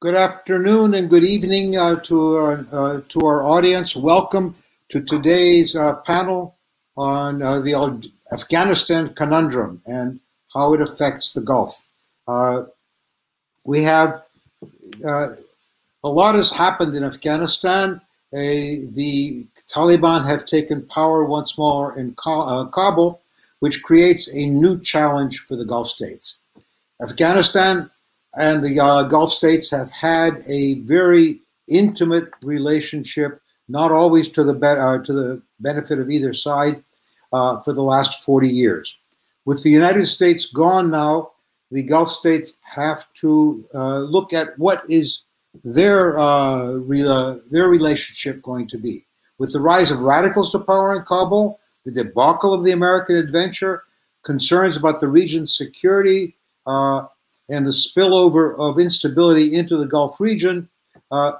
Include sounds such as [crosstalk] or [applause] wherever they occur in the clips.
Good afternoon and good evening uh, to, our, uh, to our audience. Welcome to today's uh, panel on uh, the Afghanistan conundrum and how it affects the Gulf. Uh, we have uh, a lot has happened in Afghanistan. the Taliban have taken power once more in Kabul, which creates a new challenge for the Gulf states. Afghanistan and the uh, Gulf states have had a very intimate relationship, not always to the be- uh, to the benefit of either side, uh, for the last 40 years. With the United States gone now, the Gulf states have to uh, look at what is their uh, re- uh, their relationship going to be. With the rise of radicals to power in Kabul, the debacle of the American adventure, concerns about the region's security, uh, and the spillover of instability into the Gulf region, uh,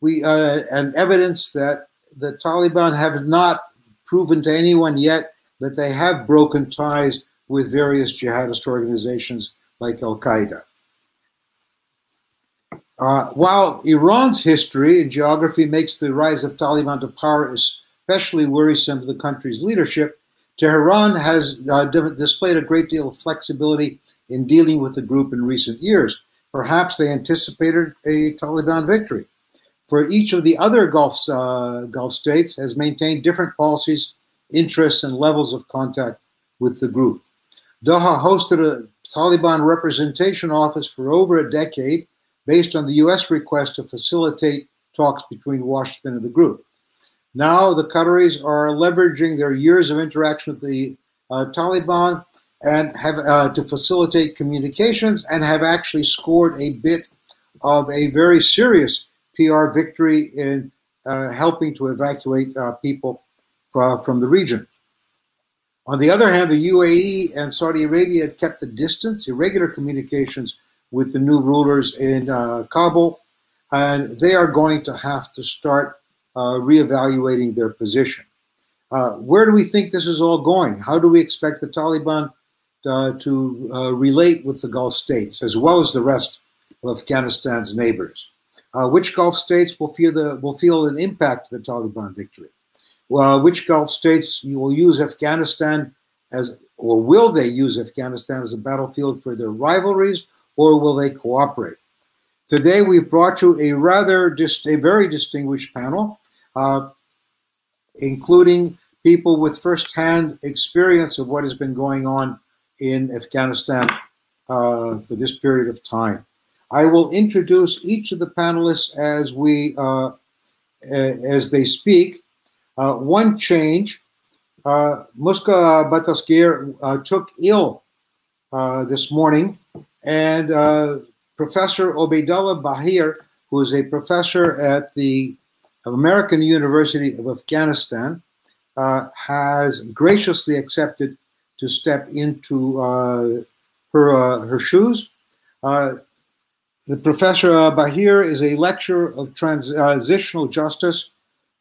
we uh, and evidence that the Taliban have not proven to anyone yet that they have broken ties with various jihadist organizations like Al Qaeda. Uh, while Iran's history and geography makes the rise of Taliban to power especially worrisome to the country's leadership, Tehran has uh, displayed a great deal of flexibility in dealing with the group in recent years. Perhaps they anticipated a Taliban victory. For each of the other Gulf, uh, Gulf states has maintained different policies, interests, and levels of contact with the group. Doha hosted a Taliban representation office for over a decade based on the U.S. request to facilitate talks between Washington and the group. Now the Qataris are leveraging their years of interaction with the uh, Taliban and have uh, to facilitate communications and have actually scored a bit of a very serious PR victory in uh, helping to evacuate uh, people from the region. On the other hand, the UAE and Saudi Arabia had kept the distance, irregular communications with the new rulers in uh, Kabul, and they are going to have to start uh, reevaluating their position. Uh, where do we think this is all going? How do we expect the Taliban uh, to uh, relate with the Gulf states as well as the rest of Afghanistan's neighbors. Uh, which Gulf states will feel the will feel an impact of the Taliban victory? Which Gulf states will use Afghanistan as, or will they use Afghanistan as a battlefield for their rivalries, or will they cooperate? Today, we've brought you a rather a very distinguished panel, uh, including people with firsthand experience of what has been going on in Afghanistan uh, for this period of time. I will introduce each of the panelists as we uh, as they speak. Uh, one change: uh, Muska Dastageer uh, took ill uh, this morning, and Professor Obaidullah Baheer, who is a professor at the American University of Afghanistan, has graciously accepted to step into uh, her uh, her shoes. Uh, the Professor Baheer is a lecturer of transitional justice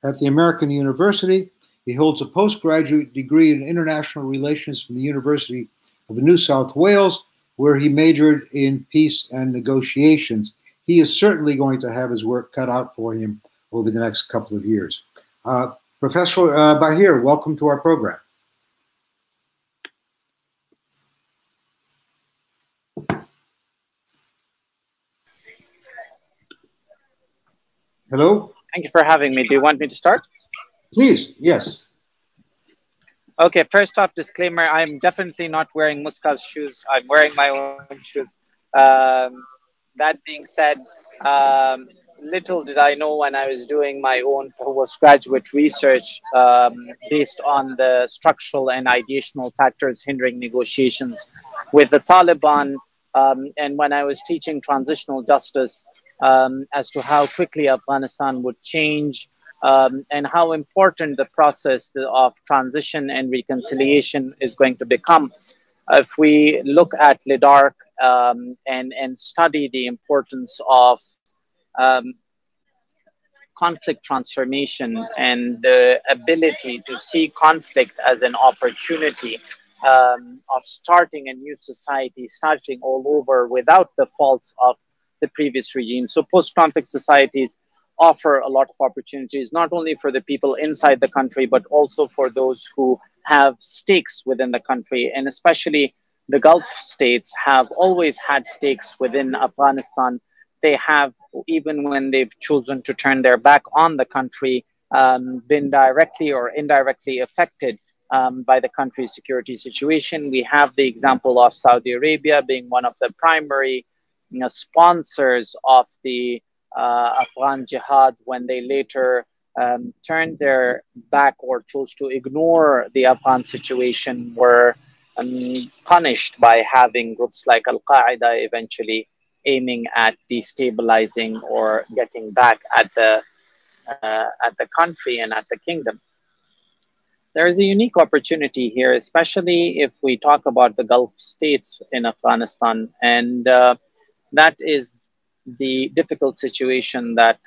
at the American University. He holds a postgraduate degree in international relations from the University of New South Wales, where he majored in peace and negotiations. He is certainly going to have his work cut out for him over the next couple of years. Uh, Professor uh, Baheer, welcome to our program. Hello? Thank you for having me. Do you want me to start? Please, yes. Okay, first off, disclaimer I'm definitely not wearing Muska's shoes. I'm wearing my own shoes. Um, that being said, um, little did I know when I was doing my own postgraduate research um, based on the structural and ideational factors hindering negotiations with the Taliban. Um, and when I was teaching transitional justice um, as to how quickly Afghanistan would change um, and how important the process of transition and reconciliation is going to become. If we look at Lederach um, and, and study the importance of um, conflict transformation and the ability to see conflict as an opportunity um, of starting a new society, starting all over without the faults of the previous regime. So post-conflict societies offer a lot of opportunities, not only for the people inside the country, but also for those who have stakes within the country. And especially the Gulf states have always had stakes within Afghanistan. They have, even when they've chosen to turn their back on the country, um, been directly or indirectly affected um, by the country's security situation. We have the example of Saudi Arabia being one of the primary you know, sponsors of the uh, Afghan jihad when they later um, turned their back or chose to ignore the Afghan situation were um, punished by having groups like Al Qaeda eventually aiming at destabilizing or getting back at the uh, at the country and at the kingdom. There is a unique opportunity here, especially if we talk about the Gulf states in Afghanistan, and uh, that is the difficult situation that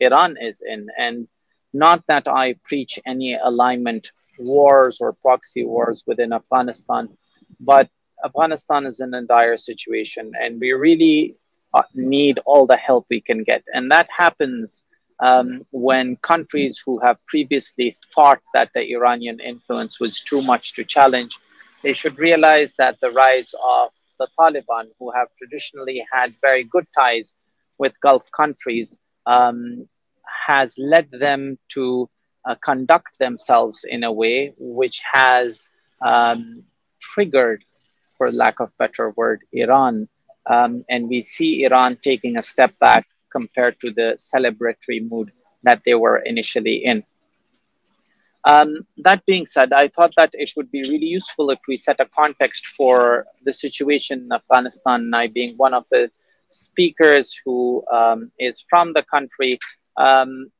Iran is in. And not that I preach any alignment wars or proxy wars within Afghanistan, but Afghanistan is in a dire situation, and we really uh, need all the help we can get. And that happens um, when countries who have previously thought that the Iranian influence was too much to challenge, they should realize that the rise of the Taliban, who have traditionally had very good ties with Gulf countries, um, has led them to uh, conduct themselves in a way which has um, triggered, for lack of better word, Iran. Um, and we see Iran taking a step back compared to the celebratory mood that they were initially in. Um, that being said, I thought that it would be really useful if we set a context for the situation in Afghanistan. I being one of the speakers who um, is from the country, um,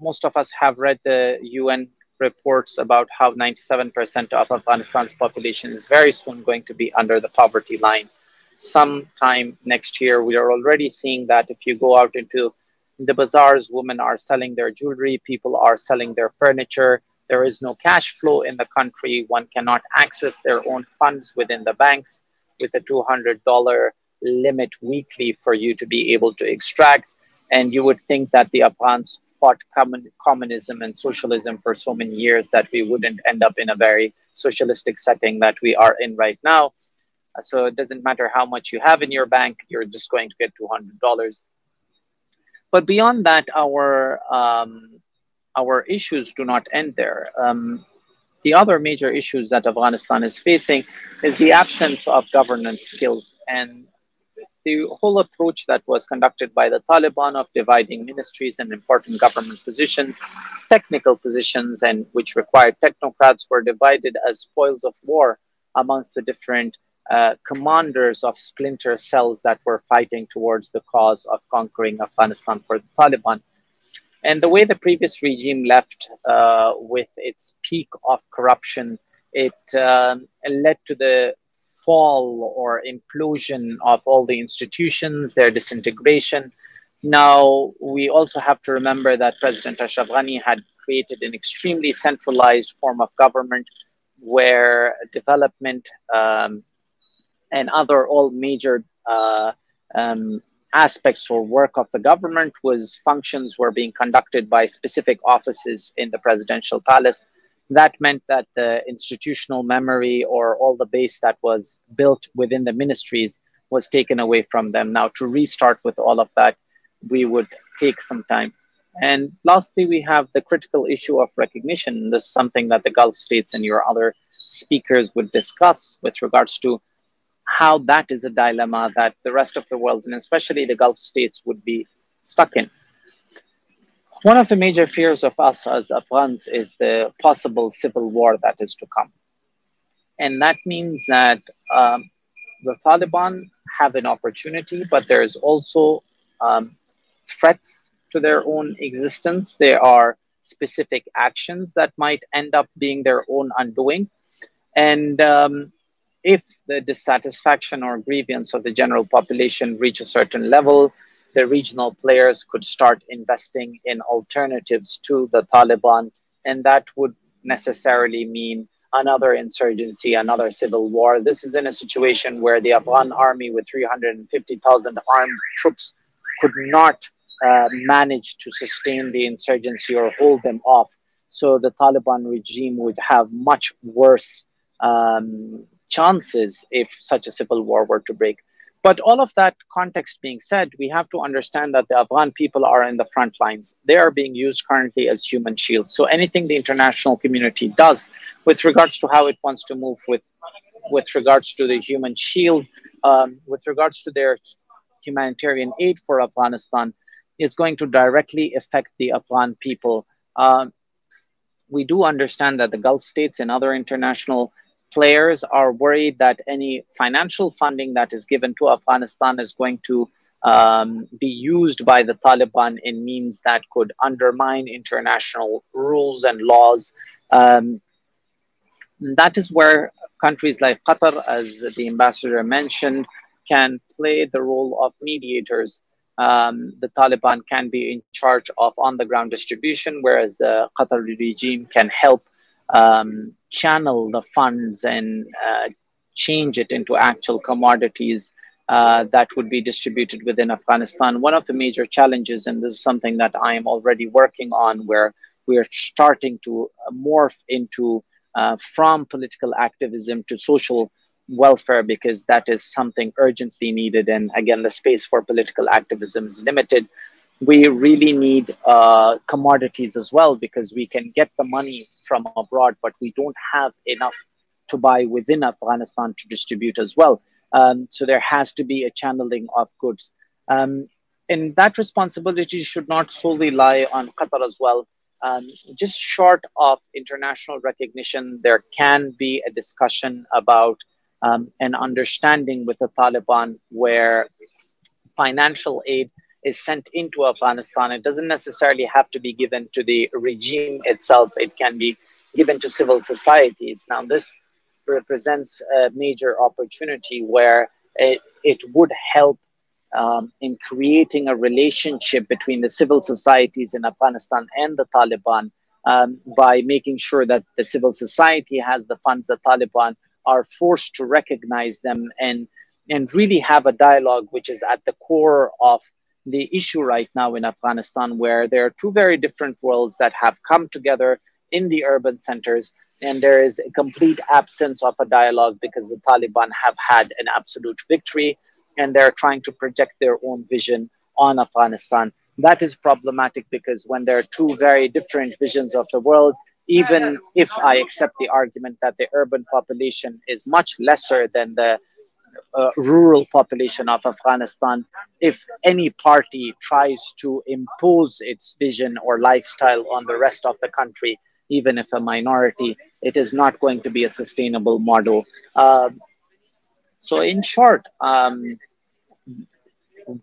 most of us have read the UN reports about how 97% of Afghanistan's population is very soon going to be under the poverty line sometime next year. We are already seeing that if you go out into the bazaars, women are selling their jewelry, people are selling their furniture. There is no cash flow in the country. One cannot access their own funds within the banks with a $200 limit weekly for you to be able to extract. And you would think that the Afghans fought common, communism and socialism for so many years that we wouldn't end up in a very socialistic setting that we are in right now. So it doesn't matter how much you have in your bank, you're just going to get $200. But beyond that, our, um, our issues do not end there. Um, the other major issues that Afghanistan is facing is the absence of governance skills and the whole approach that was conducted by the Taliban of dividing ministries and important government positions, technical positions, and which required technocrats were divided as spoils of war amongst the different uh, commanders of splinter cells that were fighting towards the cause of conquering Afghanistan for the Taliban. And the way the previous regime left uh, with its peak of corruption, it um, led to the fall or implosion of all the institutions, their disintegration. Now, we also have to remember that President Ashraf Ghani had created an extremely centralized form of government where development um, and other all major uh, um, aspects or work of the government was functions were being conducted by specific offices in the presidential palace. That meant that the institutional memory or all the base that was built within the ministries was taken away from them. Now, to restart with all of that, we would take some time. And lastly, we have the critical issue of recognition. This is something that the Gulf states and your other speakers would discuss with regards to how that is a dilemma that the rest of the world, and especially the Gulf states, would be stuck in. One of the major fears of us as Afghans is the possible civil war that is to come. And that means that um, the Taliban have an opportunity, but there's also um, threats to their own existence. There are specific actions that might end up being their own undoing. And um, if the dissatisfaction or grievance of the general population reach a certain level, the regional players could start investing in alternatives to the Taliban, and that would necessarily mean another insurgency, another civil war. This is in a situation where the Afghan army, with 350,000 armed troops, could not uh, manage to sustain the insurgency or hold them off. So the Taliban regime would have much worse um, chances if such a civil war were to break. But all of that context being said, we have to understand that the Afghan people are in the front lines. They are being used currently as human shields. So anything the international community does with regards to how it wants to move with, with regards to the human shield, um, with regards to their humanitarian aid for Afghanistan, is going to directly affect the Afghan people. Um, we do understand that the Gulf states and other international players are worried that any financial funding that is given to Afghanistan is going to um, be used by the Taliban in means that could undermine international rules and laws. Um, that is where countries like Qatar, as the ambassador mentioned, can play the role of mediators. Um, the Taliban can be in charge of on the ground distribution, whereas the Qatari regime can help um, channel the funds and uh, change it into actual commodities uh, that would be distributed within Afghanistan. One of the major challenges, and this is something that I am already working on, where we are starting to morph into uh, from political activism to social welfare because that is something urgently needed. And again, the space for political activism is limited we really need uh, commodities as well because we can get the money from abroad, but we don't have enough to buy within Afghanistan to distribute as well. Um, so there has to be a channeling of goods. Um, and that responsibility should not solely lie on Qatar as well. Um, just short of international recognition, there can be a discussion about um, an understanding with the Taliban where financial aid is sent into Afghanistan. It doesn't necessarily have to be given to the regime itself, it can be given to civil societies. Now, this represents a major opportunity where it, it would help um, in creating a relationship between the civil societies in Afghanistan and the Taliban um, by making sure that the civil society has the funds the Taliban are forced to recognize them and and really have a dialogue which is at the core of the issue right now in Afghanistan, where there are two very different worlds that have come together in the urban centers, and there is a complete absence of a dialogue because the Taliban have had an absolute victory and they're trying to project their own vision on Afghanistan. That is problematic because when there are two very different visions of the world, even if I accept the argument that the urban population is much lesser than the uh, rural population of Afghanistan, if any party tries to impose its vision or lifestyle on the rest of the country, even if a minority, it is not going to be a sustainable model. Uh, so, in short, um,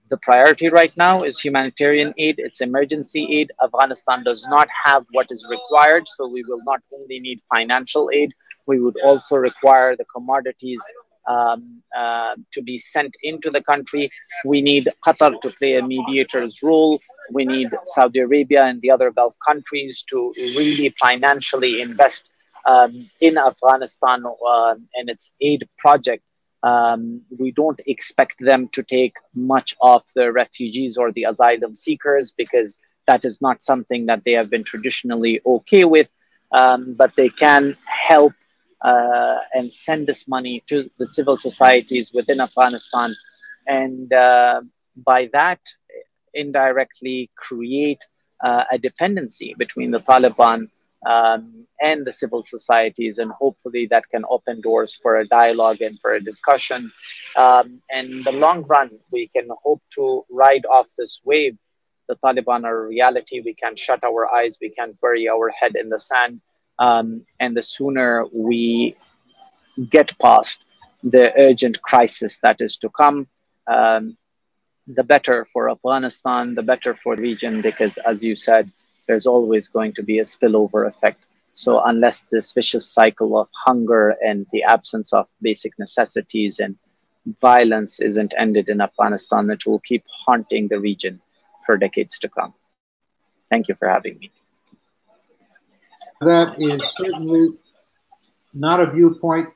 the priority right now is humanitarian aid, it's emergency aid. Afghanistan does not have what is required, so we will not only need financial aid, we would also require the commodities um, uh, to be sent into the country. We need Qatar to play a mediator's role. We need Saudi Arabia and the other Gulf countries to really financially invest um, in Afghanistan uh, and its aid project. Um, we don't expect them to take much of the refugees or the asylum seekers because that is not something that they have been traditionally okay with. Um, but they can help uh, and send this money to the civil societies within Afghanistan, and uh, by that indirectly create uh, a dependency between the Taliban um, and the civil societies, and hopefully that can open doors for a dialogue and for a discussion. Um, and in the long run, we can hope to ride off this wave. The Taliban are a reality. We can't shut our eyes. We can't bury our head in the sand um, and the sooner we get past the urgent crisis that is to come, um, the better for Afghanistan, the better for the region, because as you said, there's always going to be a spillover effect. So unless this vicious cycle of hunger and the absence of basic necessities and violence isn't ended in Afghanistan, it will keep haunting the region for decades to come. Thank you for having me that is certainly not a viewpoint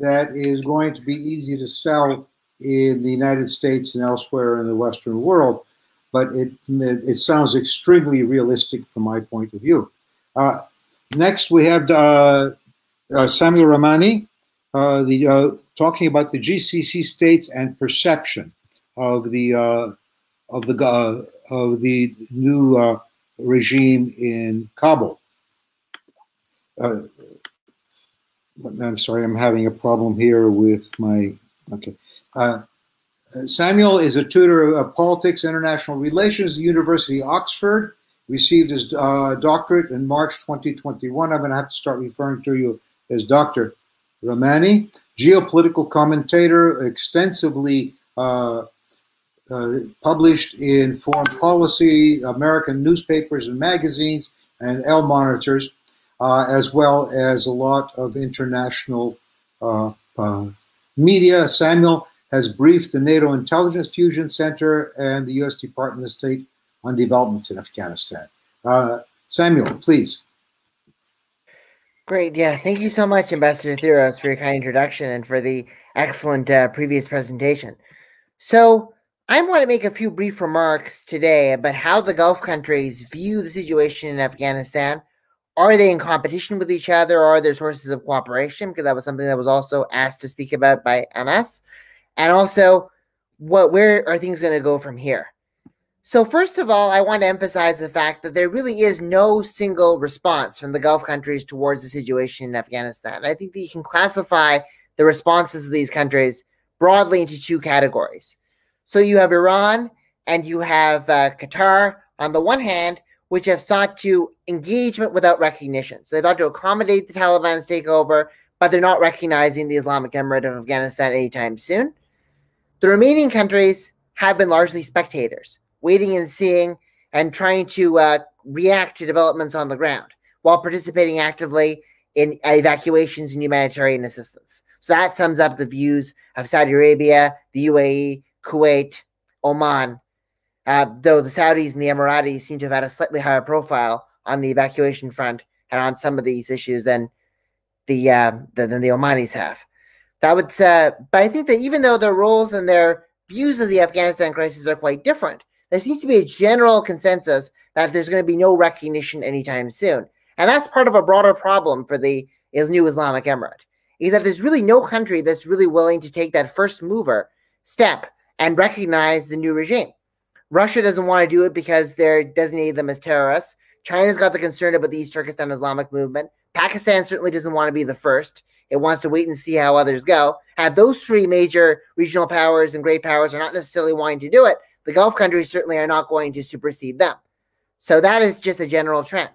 that is going to be easy to sell in the United States and elsewhere in the Western world. but it, it sounds extremely realistic from my point of view. Uh, next, we have uh, uh, Samuel Ramani, uh, the uh, talking about the GCC states and perception of the uh, of the of the new regime in Kabul. I'm sorry, I'm having a problem here with my okay. Samuel is a tutor of politics, international relations at the University of Oxford. Received his uh, doctorate in March 2021. I'm going to have to start referring to you as Dr. Ramani. Geopolitical commentator, extensively uh, uh, published in foreign policy, American newspapers and magazines, and L monitors, uh, as well as a lot of international uh, uh, media. Samuel has briefed the NATO Intelligence Fusion Center and the U.S. Department of State on developments in Afghanistan. Uh, Samuel, please. Great. Yeah. Thank you so much, Ambassador Theros, for your kind introduction and for the excellent uh, previous presentation. So, I want to make a few brief remarks today about how the Gulf countries view the situation in Afghanistan. Are they in competition with each other? Or are there sources of cooperation? Because that was something that was also asked to speak about by Anas and also what where are things going to go from here so first of all i want to emphasize the fact that there really is no single response from the gulf countries towards the situation in afghanistan i think that you can classify the responses of these countries broadly into two categories so you have iran and you have uh, qatar on the one hand which have sought to engagement without recognition so they thought to accommodate the taliban's takeover but they're not recognizing the islamic emirate of afghanistan anytime soon the remaining countries have been largely spectators, waiting and seeing and trying to uh, react to developments on the ground while participating actively in evacuations and humanitarian assistance. So that sums up the views of Saudi Arabia, the UAE, Kuwait, Oman, uh, though the Saudis and the Emiratis seem to have had a slightly higher profile on the evacuation front and on some of these issues than the uh, than the Omanis have. That would, uh, but I think that even though their roles and their views of the Afghanistan crisis are quite different, there seems to be a general consensus that there's going to be no recognition anytime soon. And that's part of a broader problem for the new Islamic Emirate, is that there's really no country that's really willing to take that first mover step and recognize the new regime. Russia doesn't want to do it because they're designating them as terrorists. China's got the concern about the East Turkestan Islamic movement. Pakistan certainly doesn't want to be the first. It wants to wait and see how others go. Have those three major regional powers and great powers are not necessarily wanting to do it. The Gulf countries certainly are not going to supersede them. So that is just a general trend.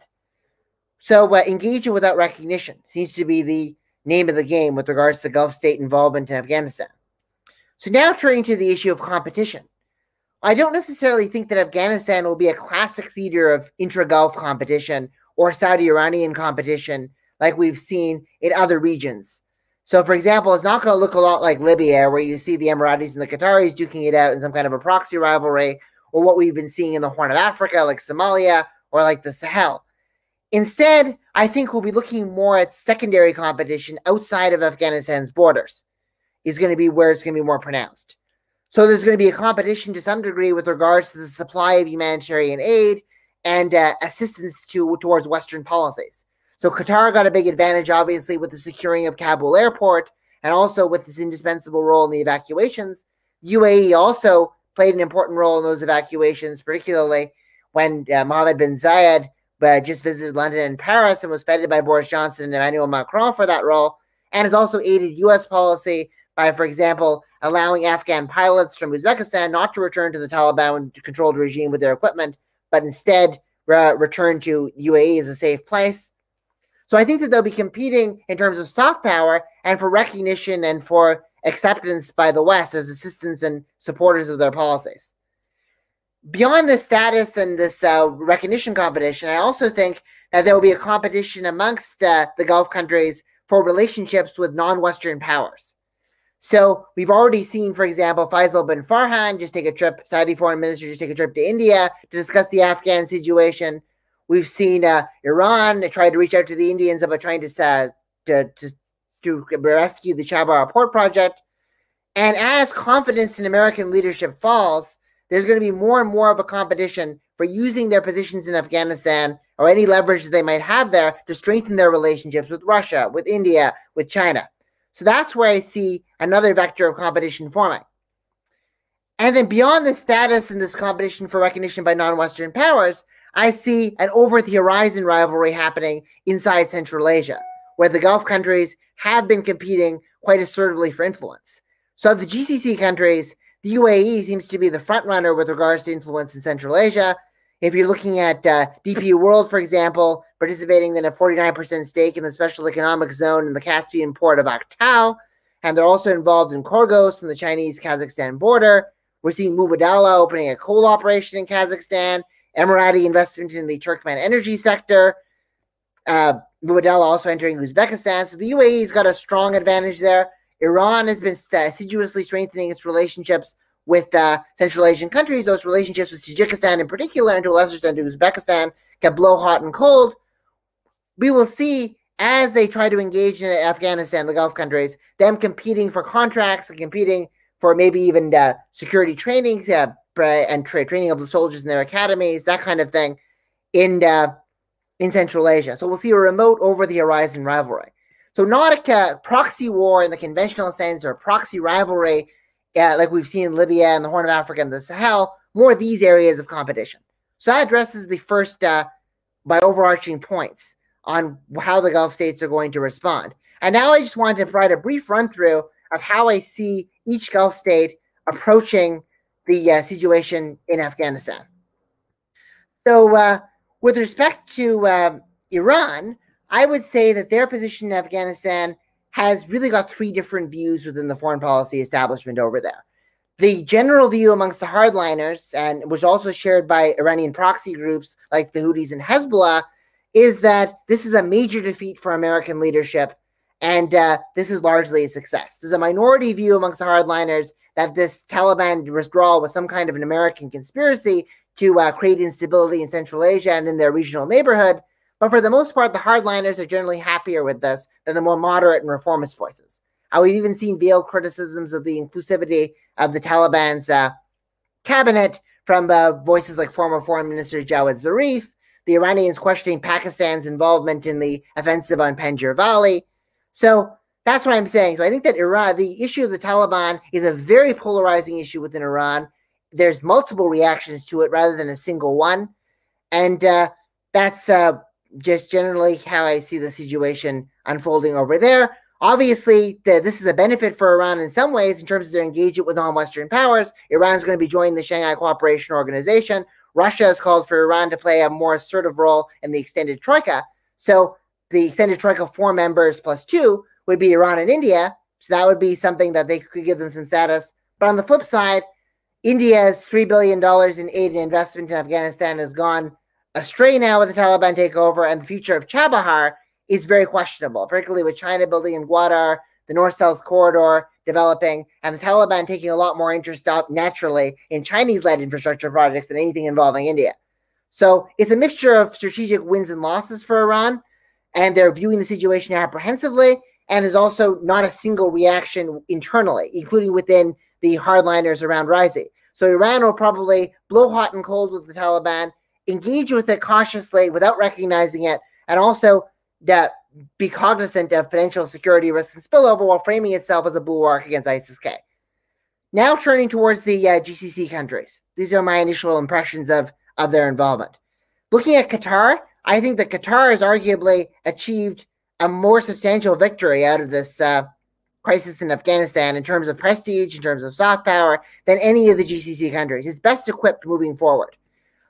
So uh, without recognition seems to be the name of the game with regards to Gulf state involvement in Afghanistan. So now turning to the issue of competition. I don't necessarily think that Afghanistan will be a classic theater of intra-Gulf competition or Saudi-Iranian competition like we've seen in other regions. So, for example, it's not going to look a lot like Libya, where you see the Emiratis and the Qataris duking it out in some kind of a proxy rivalry, or what we've been seeing in the Horn of Africa, like Somalia, or like the Sahel. Instead, I think we'll be looking more at secondary competition outside of Afghanistan's borders, is going to be where it's going to be more pronounced. So, there's going to be a competition to some degree with regards to the supply of humanitarian aid and uh, assistance to towards Western policies. So Qatar got a big advantage, obviously, with the securing of Kabul airport and also with its indispensable role in the evacuations. UAE also played an important role in those evacuations, particularly when uh, Mohammed bin Zayed uh, just visited London and Paris and was feted by Boris Johnson and Emmanuel Macron for that role, and has also aided U.S. policy by, for example, allowing Afghan pilots from Uzbekistan not to return to the Taliban controlled regime with their equipment, but instead uh, return to UAE as a safe place. So I think that they'll be competing in terms of soft power and for recognition and for acceptance by the West as assistants and supporters of their policies. Beyond this status and this uh, recognition competition, I also think that there will be a competition amongst uh, the Gulf countries for relationships with non Western powers. So we've already seen, for example, Faisal bin Farhan just take a trip, Saudi foreign minister just take a trip to India to discuss the Afghan situation. We've seen uh, Iran try to reach out to the Indians about trying to, uh, to, to, to rescue the Chabahar port project. And as confidence in American leadership falls, there's going to be more and more of a competition for using their positions in Afghanistan or any leverage they might have there to strengthen their relationships with Russia, with India, with China. So that's where I see another vector of competition forming. And then beyond the status and this competition for recognition by non Western powers, I see an over the horizon rivalry happening inside Central Asia, where the Gulf countries have been competing quite assertively for influence. So, of the GCC countries, the UAE seems to be the front runner with regards to influence in Central Asia. If you're looking at uh, DP World, for example, participating in a 49% stake in the special economic zone in the Caspian port of Aktau, and they're also involved in Khorgos and the Chinese Kazakhstan border. We're seeing Mubadala opening a coal operation in Kazakhstan, Emirati investment in the Turkmen energy sector, uh, Mubadala also entering Uzbekistan. So the UAE's got a strong advantage there. Iran has been assiduously strengthening its relationships with uh, Central Asian countries. Those relationships with Tajikistan in particular, and to a lesser extent to Uzbekistan, get blow hot and cold. We will see as they try to engage in Afghanistan, the Gulf countries, them competing for contracts and competing for maybe even uh, security training uh, and tra- training of the soldiers in their academies, that kind of thing, in uh, in Central Asia. So we'll see a remote over the horizon rivalry. So not a proxy war in the conventional sense or proxy rivalry uh, like we've seen in Libya and the Horn of Africa and the Sahel, more these areas of competition. So that addresses the first uh, by overarching points on how the Gulf states are going to respond. And now I just wanted to provide a brief run through of how I see each Gulf state approaching the uh, situation in Afghanistan. So, uh, with respect to uh, Iran, I would say that their position in Afghanistan has really got three different views within the foreign policy establishment over there. The general view amongst the hardliners, and which also shared by Iranian proxy groups like the Houthis and Hezbollah, is that this is a major defeat for American leadership and uh, this is largely a success. There's a minority view amongst the hardliners that this Taliban withdrawal was some kind of an American conspiracy to uh, create instability in Central Asia and in their regional neighborhood. But for the most part, the hardliners are generally happier with this than the more moderate and reformist voices. Uh, we've even seen veiled criticisms of the inclusivity of the Taliban's uh, cabinet from uh, voices like former Foreign Minister Javad Zarif, the Iranians questioning Pakistan's involvement in the offensive on Panjshir Valley, so that's what I'm saying. So I think that Iran, the issue of the Taliban is a very polarizing issue within Iran. There's multiple reactions to it rather than a single one. And uh, that's uh, just generally how I see the situation unfolding over there. Obviously, the, this is a benefit for Iran in some ways in terms of their engagement with non Western powers. Iran is going to be joining the Shanghai Cooperation Organization. Russia has called for Iran to play a more assertive role in the extended Troika. So the extended troika four members plus two would be Iran and India. So that would be something that they could give them some status. But on the flip side, India's $3 billion in aid and investment in Afghanistan has gone astray now with the Taliban takeover, and the future of Chabahar is very questionable, particularly with China building in Gwadar, the north south corridor developing, and the Taliban taking a lot more interest out naturally in Chinese led infrastructure projects than anything involving India. So it's a mixture of strategic wins and losses for Iran and they're viewing the situation apprehensively. And there's also not a single reaction internally, including within the hardliners around Raisi. So Iran will probably blow hot and cold with the Taliban, engage with it cautiously without recognizing it, and also that be cognizant of potential security risks and spillover while framing itself as a bulwark against ISIS-K. Now turning towards the uh, GCC countries. These are my initial impressions of, of their involvement. Looking at Qatar, I think that Qatar has arguably achieved a more substantial victory out of this uh, crisis in Afghanistan in terms of prestige, in terms of soft power, than any of the GCC countries. It's best equipped moving forward.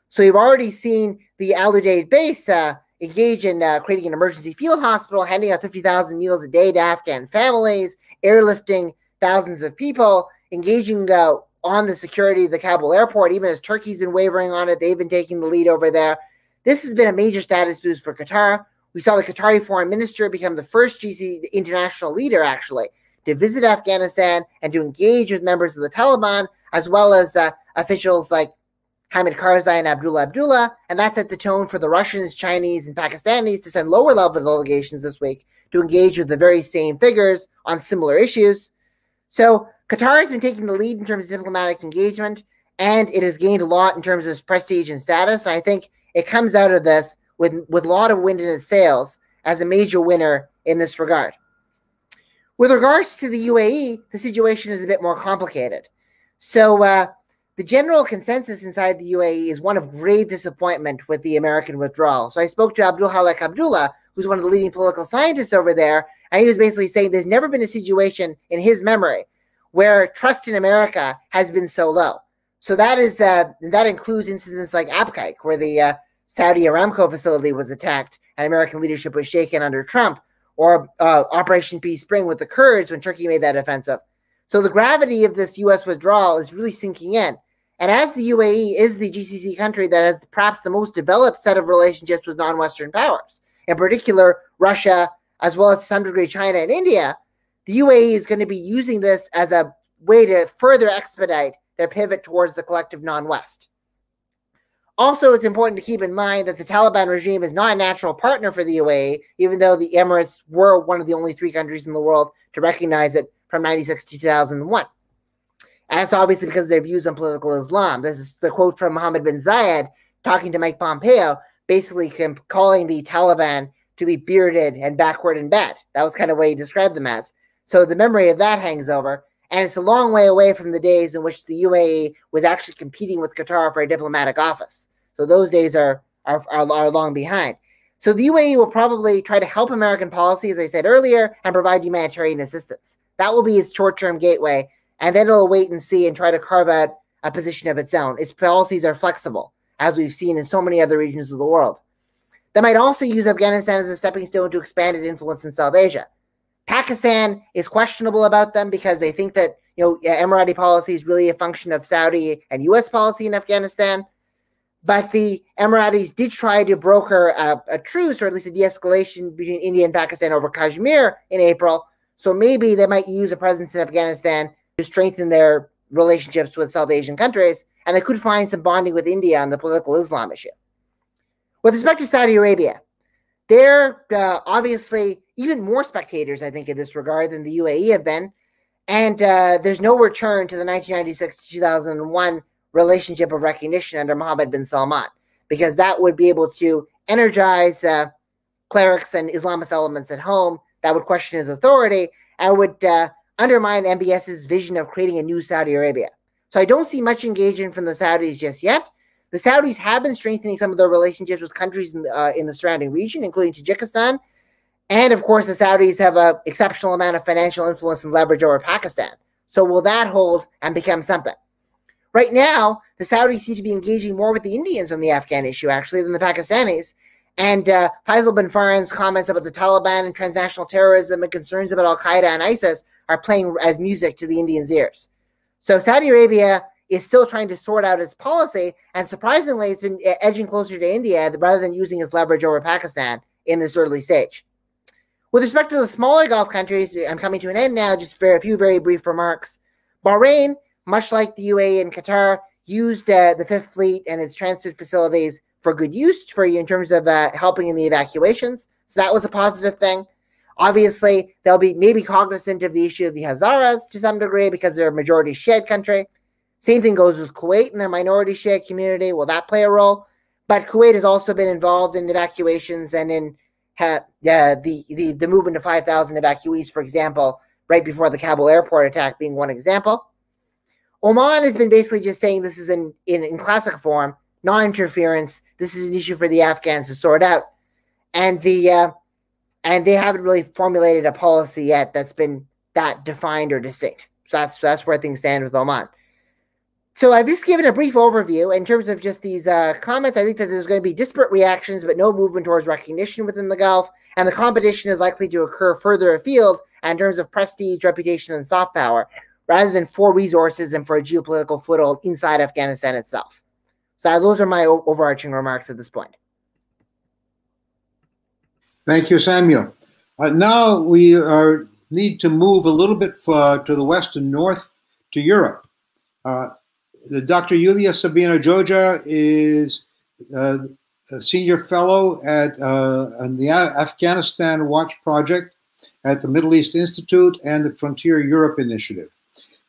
So you've already seen the Al Udeid base uh, engage in uh, creating an emergency field hospital, handing out 50,000 meals a day to Afghan families, airlifting thousands of people, engaging uh, on the security of the Kabul airport. Even as Turkey's been wavering on it, they've been taking the lead over there. This has been a major status boost for Qatar. We saw the Qatari foreign minister become the first GC international leader, actually, to visit Afghanistan and to engage with members of the Taliban, as well as uh, officials like Hamid Karzai and Abdullah Abdullah. And that set the tone for the Russians, Chinese, and Pakistanis to send lower level delegations this week to engage with the very same figures on similar issues. So Qatar has been taking the lead in terms of diplomatic engagement. and it has gained a lot in terms of prestige and status. And I think it comes out of this with with a lot of wind in its sails as a major winner in this regard. With regards to the UAE, the situation is a bit more complicated. So uh, the general consensus inside the UAE is one of grave disappointment with the American withdrawal. So I spoke to Abdulkhaleq Abdulla, who's one of the leading political scientists over there, and he was basically saying there's never been a situation in his memory where trust in America has been so low. So that is uh, that includes incidents like Abqaiq, where the uh, Saudi Aramco facility was attacked and American leadership was shaken under Trump, or uh, Operation Peace Spring with the Kurds when Turkey made that offensive. So the gravity of this U.S. withdrawal is really sinking in. And as the UAE is the GCC country that has perhaps the most developed set of relationships with non-Western powers, in particular Russia, as well as to some degree China and India, the UAE is going to be using this as a way to further expedite their pivot towards the collective non-West. Also, it's important to keep in mind that the Taliban regime is not a natural partner for the UAE, even though the Emirates were one of the only three countries in the world to recognize it from 96 to 2001. And it's obviously because of their views on political Islam. There's the quote from Mohammed bin Zayed talking to Mike Pompeo, basically calling the Taliban to be bearded and backward in bed. That was kind of what he described them as. So the memory of that hangs over. And it's a long way away from the days in which the UAE was actually competing with Qatar for a diplomatic office. So those days are, are, are, are long behind. So the UAE will probably try to help American policy, as I said earlier, and provide humanitarian assistance. That will be its short term gateway. And then it'll wait and see and try to carve out a position of its own. Its policies are flexible, as we've seen in so many other regions of the world. They might also use Afghanistan as a stepping stone to expanded influence in South Asia. Pakistan is questionable about them because they think that you know Emirati policy is really a function of Saudi and U.S. policy in Afghanistan. But the Emiratis did try to broker a, a truce or at least a de-escalation between India and Pakistan over Kashmir in April. So maybe they might use a presence in Afghanistan strengthen their relationships with South Asian countries, and they could find some bonding with India on the political Islam issue. With respect to Saudi Arabia, they're uh, obviously even more spectators, I think, in this regard than the UAE have been. And uh, there's no return to the 1996 2001 relationship of recognition under Mohammed bin Salman, because that would be able to energize uh, clerics and Islamist elements at home that would question his authority and would uh, undermine MBS's vision of creating a new Saudi Arabia. So I don't see much engagement from the Saudis just yet. The Saudis have been strengthening some of their relationships with countries in, uh, in the surrounding region, including Tajikistan. And of course, the Saudis have an exceptional amount of financial influence and leverage over Pakistan. So will that hold and become something? Right now, the Saudis seem to be engaging more with the Indians on the Afghan issue, actually, than the Pakistanis. And uh, Faisal bin Farhan's comments about the Taliban and transnational terrorism and concerns about Al Qaeda and ISIS are playing as music to the Indians' ears. So Saudi Arabia is still trying to sort out its policy. And surprisingly, it's been edging closer to India rather than using its leverage over Pakistan in this early stage. With respect to the smaller Gulf countries, I'm coming to an end now, just for a few very brief remarks. Bahrain, much like the UAE and Qatar, used uh, the Fifth Fleet and its transit facilities for good use for you in terms of uh, helping in the evacuations. So that was a positive thing. Obviously, they'll be maybe cognizant of the issue of the Hazaras to some degree because they're a majority Shiite country. Same thing goes with Kuwait and their minority Shia community. Will that play a role? But Kuwait has also been involved in evacuations and in uh, the, the, the movement of 5,000 evacuees, for example, right before the Kabul airport attack being one example. Oman has been basically just saying this is in, in, in classic form, non-interference. This is an issue for the Afghans to sort out. And the uh, and they haven't really formulated a policy yet that's been that defined or distinct. So that's that's where things stand with Oman. So I've just given a brief overview in terms of just these uh, comments. I think that there's going to be disparate reactions, but no movement towards recognition within the Gulf, and the competition is likely to occur further afield in terms of prestige, reputation, and soft power, rather than for resources and for a geopolitical foothold inside Afghanistan itself. So those are my overarching remarks at this point. Thank you, Samuel. Uh, now we are, need to move a little bit uh, to the west and north to Europe. Uh, the Dr. Iulia-Sabina Joja is uh, a senior fellow at uh, the Afghanistan Watch Project at the Middle East Institute and the Frontier Europe Initiative.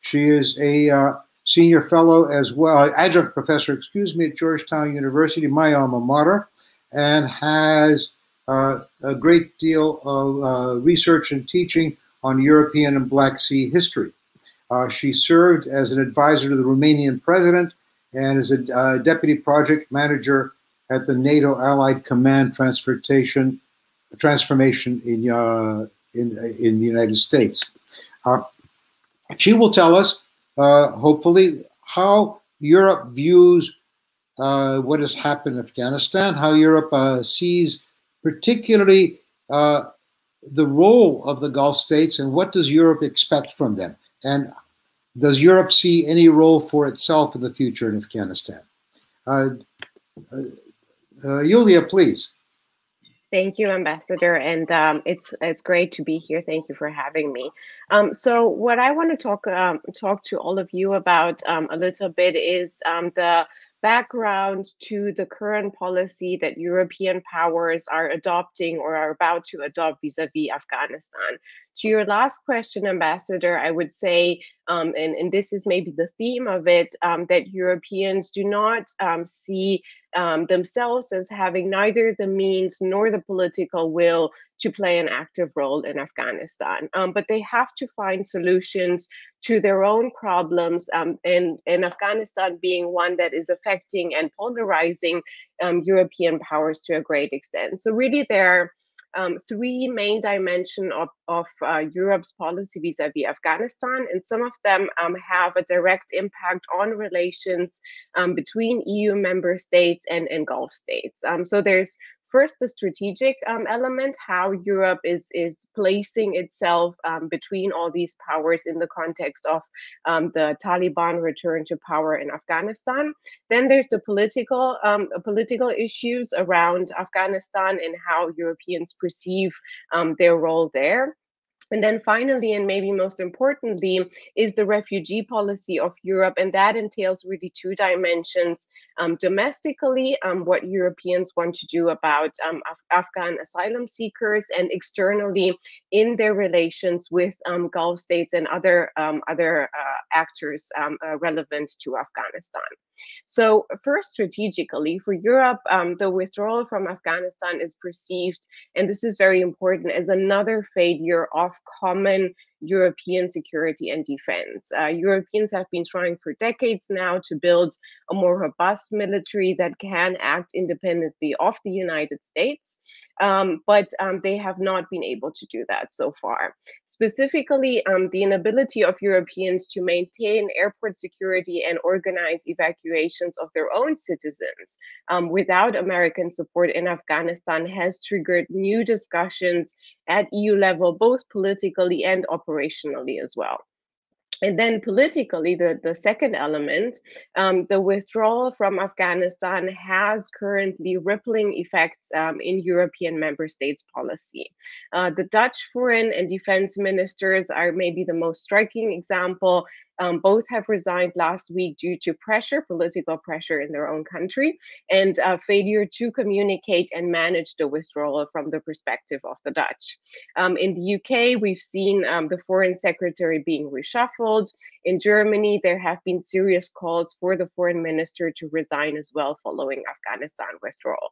She is a uh, senior fellow as well, adjunct professor, excuse me, at Georgetown University, my alma mater, and has uh, a great deal of uh, research and teaching on European and Black Sea history. Uh, she served as an advisor to the Romanian president and is a uh, deputy project manager at the NATO Allied Command Transportation Transformation in uh, in in the United States. Uh, she will tell us, uh, hopefully, how Europe views uh, what has happened in Afghanistan, how Europe uh, sees particularly the role of the Gulf states, and what does Europe expect from them, and does Europe see any role for itself in the future in Afghanistan? Uh, uh, uh, Iulia, please. Thank you, Ambassador, and um, it's it's great to be here. Thank you for having me. Um, so, what I want to talk um, talk to all of you about um, a little bit is um, the background to the current policy that European powers are adopting or are about to adopt vis-a-vis Afghanistan. To your last question, Ambassador, I would say, um, and, and this is maybe the theme of it, um, that Europeans do not um, see um, themselves as having neither the means nor the political will to play an active role in Afghanistan. Um, but they have to find solutions to their own problems, um, and, and Afghanistan being one that is affecting and polarizing European powers to a great extent. So, really, there are um, three main dimensions of, of uh, Europe's policy vis-a-vis Afghanistan, and some of them um, have a direct impact on relations um, between EU member states and, and Gulf states. Um, so there's first the strategic um, element how europe is is placing itself um, between all these powers in the context of um, the taliban return to power in afghanistan. Then there's the political um, political issues around afghanistan and how europeans perceive um, their role there and then finally, and maybe most importantly, is the refugee policy of Europe. And that entails really two dimensions. Um, domestically, um, what Europeans want to do about um, Af Afghan asylum seekers, and externally in their relations with um, Gulf states and other, um, other uh, actors um, uh, relevant to Afghanistan. So, first, strategically, for Europe, um, the withdrawal from Afghanistan is perceived, and this is very important, as another failure of common European security and defense. Uh, Europeans have been trying for decades now to build a more robust military that can act independently of the United States, um, but um, they have not been able to do that so far. Specifically, um, the inability of Europeans to maintain airport security and organize evacuations of their own citizens um, without American support in Afghanistan has triggered new discussions at EU level, both politically and operationally as well. And then politically, the, the second element, um, the withdrawal from Afghanistan has currently rippling effects um, in European member states' policy. Uh, the Dutch foreign and defense ministers are maybe the most striking example um, both have resigned last week due to pressure, political pressure in their own country, and uh, failure to communicate and manage the withdrawal from the perspective of the Dutch. Um, in the UK, we've seen um, the foreign secretary being reshuffled. In Germany, there have been serious calls for the foreign minister to resign as well following Afghanistan withdrawal.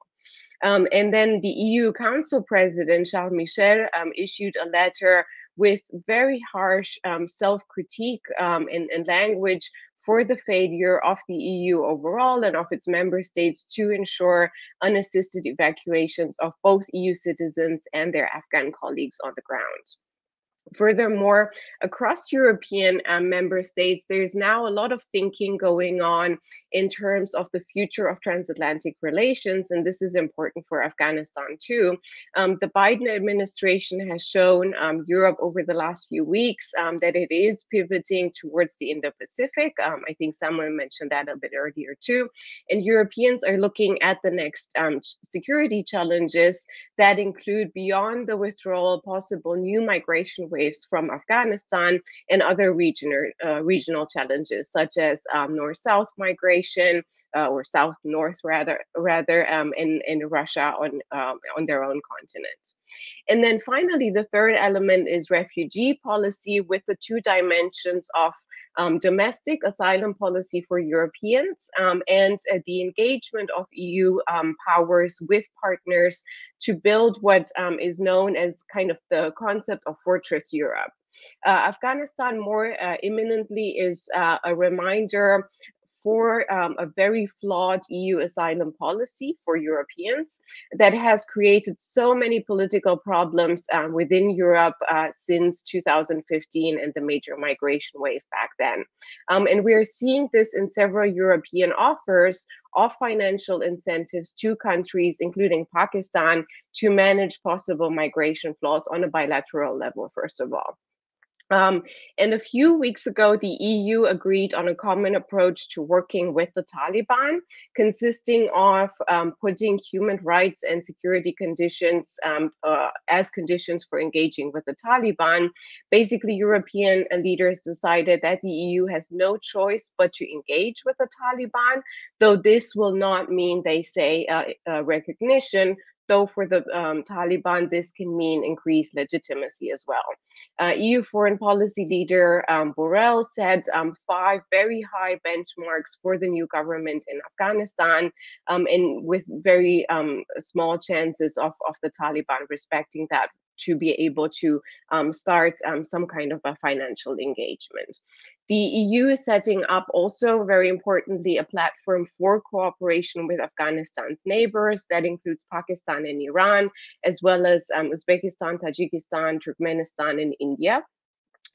Um, and then the EU Council President Charles Michel um, issued a letter with very harsh um, self critique um, and, and language for the failure of the EU overall and of its member states to ensure unassisted evacuations of both EU citizens and their Afghan colleagues on the ground. Furthermore, across European um, member states, there's now a lot of thinking going on in terms of the future of transatlantic relations, and this is important for Afghanistan too. Um, the Biden administration has shown um, Europe over the last few weeks um, that it is pivoting towards the Indo Pacific. Um, I think someone mentioned that a bit earlier too. And Europeans are looking at the next um, security challenges that include, beyond the withdrawal, possible new migration waves from Afghanistan and other regional, uh, regional challenges, such as um, north south migration, uh, or south north rather rather um, in in Russia on um, on their own continent. And then finally, the third element is refugee policy with the two dimensions of um, domestic asylum policy for Europeans um, and uh, the engagement of EU um, powers with partners to build what um, is known as kind of the concept of fortress Europe. Uh, Afghanistan more uh, imminently is uh, a reminder for um, a very flawed EU asylum policy for Europeans that has created so many political problems um, within Europe uh, since 2015 and the major migration wave back then. Um, and we're seeing this in several European offers of financial incentives to countries, including Pakistan, to manage possible migration flows on a bilateral level, first of all. Um, and a few weeks ago, the EU agreed on a common approach to working with the Taliban, consisting of um, putting human rights and security conditions um, uh, as conditions for engaging with the Taliban. Basically, European leaders decided that the EU has no choice but to engage with the Taliban, though this will not mean, they say, uh, uh, recognition though for the um, Taliban, this can mean increased legitimacy as well. Uh, EU foreign policy leader um, Borrell said um, five very high benchmarks for the new government in Afghanistan, um, and with very um, small chances of, of the Taliban respecting that to be able to um, start um, some kind of a financial engagement. The EU is setting up also, very importantly, a platform for cooperation with Afghanistan's neighbors. That includes Pakistan and Iran, as well as um, Uzbekistan, Tajikistan, Turkmenistan, and India.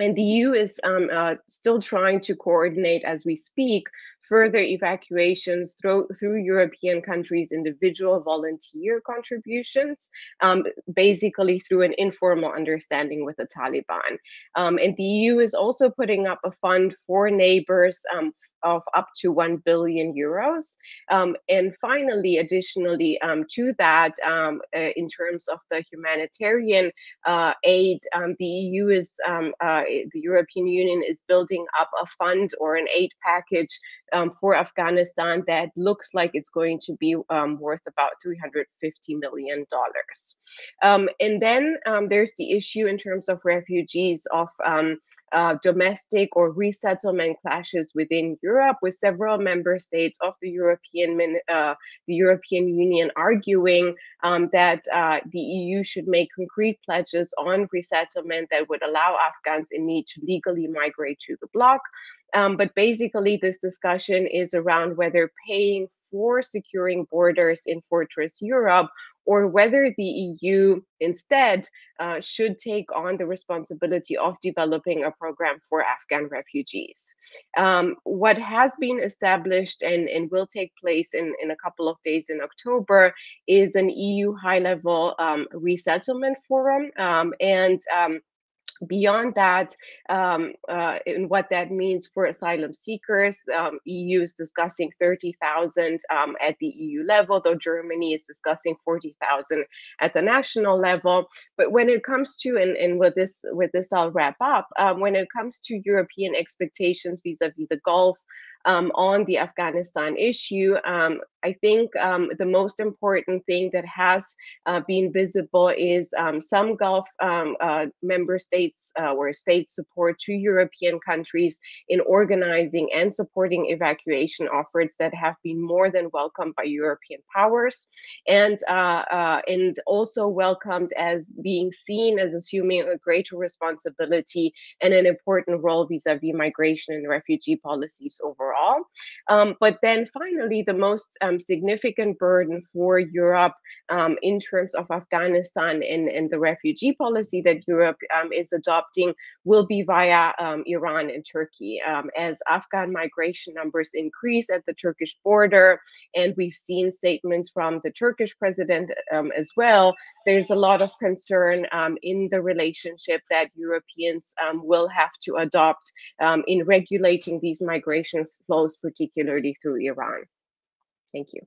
And the EU is um, uh, still trying to coordinate as we speak further evacuations through, through European countries' individual volunteer contributions, um, basically through an informal understanding with the Taliban. Um, and the EU is also putting up a fund for neighbors um, of up to 1 billion euros. Um, and finally, additionally um, to that, um, uh, in terms of the humanitarian uh, aid, um, the EU is, um, uh, the European Union is building up a fund or an aid package um, for Afghanistan that looks like it's going to be um, worth about $350 million. Um, and then um, there's the issue in terms of refugees of uh, domestic or resettlement clashes within Europe, with several member states of the European uh, the European Union arguing um, that uh, the EU should make concrete pledges on resettlement that would allow Afghans in need to legally migrate to the bloc. Um, but basically, this discussion is around whether paying for securing borders in Fortress Europe or whether the EU instead uh, should take on the responsibility of developing a program for Afghan refugees. Um, what has been established and, and will take place in, in a couple of days in October is an EU high level um, resettlement forum. Um, and um, Beyond that, um, uh, and what that means for asylum seekers, um, EU is discussing 30,000 um, at the EU level, though Germany is discussing 40,000 at the national level. But when it comes to, and, and with this, with this, I'll wrap up. Um, when it comes to European expectations vis-a-vis -vis the Gulf, um, on the Afghanistan issue. Um, I think um, the most important thing that has uh, been visible is um, some Gulf um, uh, member states uh, or state support to European countries in organizing and supporting evacuation efforts that have been more than welcomed by European powers and uh, uh, and also welcomed as being seen as assuming a greater responsibility and an important role vis-a-vis -vis migration and refugee policies overall overall. Um, but then finally, the most um, significant burden for Europe um, in terms of Afghanistan and, and the refugee policy that Europe um, is adopting will be via um, Iran and Turkey. Um, as Afghan migration numbers increase at the Turkish border, and we've seen statements from the Turkish president as well, there's a lot of concern in the relationship that Europeans will have to adopt in regulating these migration flows, particularly through Iran. Thank you.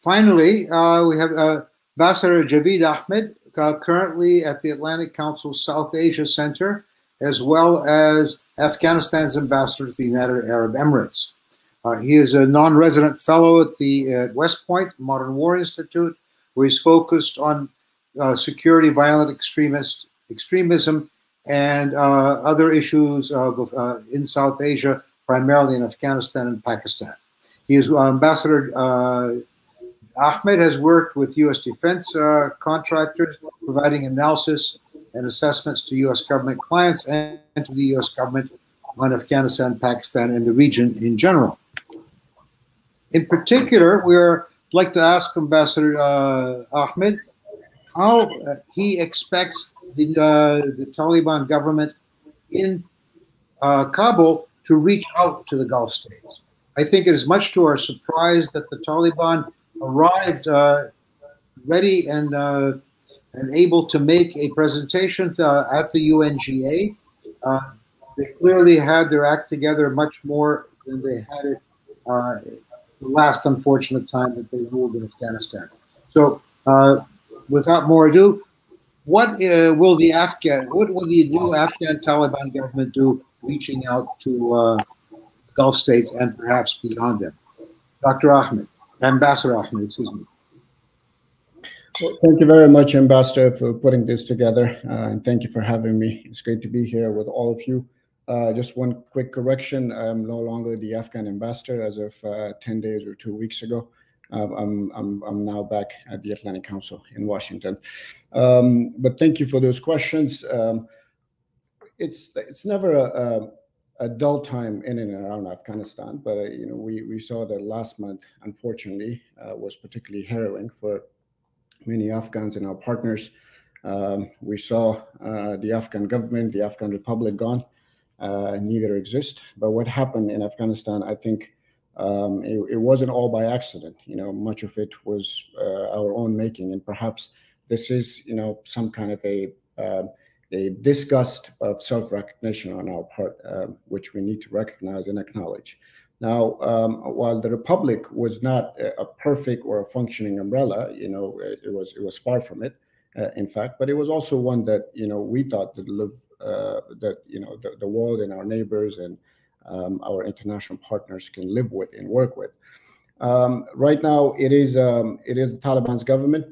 Finally, uh, we have uh, Ambassador Javid Ahmad, uh, currently at the Atlantic Council South Asia Center, as well as Afghanistan's ambassador to the United Arab Emirates. Uh, he is a non-resident fellow at the uh, West Point Modern War Institute, where he's focused on uh, security, violent extremist extremism, and uh, other issues of, uh, in South Asia, primarily in Afghanistan and Pakistan. He is uh, Ambassador Ahmad has worked with U.S. defense contractors, providing analysis and assessments to U.S. government clients and to the U.S. government on Afghanistan, Pakistan, and the region in general. In particular, we'd like to ask Ambassador uh, Ahmad how uh, he expects the, uh, the, Taliban government in uh, Kabul to reach out to the Gulf states. I think it is much to our surprise that the Taliban arrived uh, ready and uh, and able to make a presentation to, at the UNGA. they clearly had their act together much more than they had it the last unfortunate time that they ruled in Afghanistan. So, uh, without more ado, what uh, will the Afghan, what will the new Afghan Taliban government do, reaching out to uh, Gulf states and perhaps beyond them? Dr. Ahmad, Ambassador Ahmad, excuse me. Well, thank you very much, Ambassador, for putting this together, uh, and thank you for having me. It's great to be here with all of you. Uh, just one quick correction. I'm no longer the Afghan ambassador as of uh, 10 days or two weeks ago. Uh, I'm, I'm, I'm now back at the Atlantic Council in Washington. Um, but thank you for those questions. Um, it's, it's never a, a, a, dull time in and around Afghanistan, but uh, you know we, we saw that last month, unfortunately, uh, was particularly harrowing for many Afghans and our partners. Um, we saw uh, the Afghan government, the Afghan Republic gone uh, neither exist. But what happened in Afghanistan, I think um, it, it, wasn't all by accident. You know, much of it was uh, our own making, and perhaps this is, you know, some kind of a uh, a disgust of self-recognition on our part, uh, which we need to recognize and acknowledge. Now, um, while the republic was not a perfect or a functioning umbrella, you know, it was it was far from it, uh, in fact, but it was also one that you know we thought that lived uh, that you know the, the world and our neighbors and um, our international partners can live with and work with. Um, right now, it is um, it is the Taliban's government.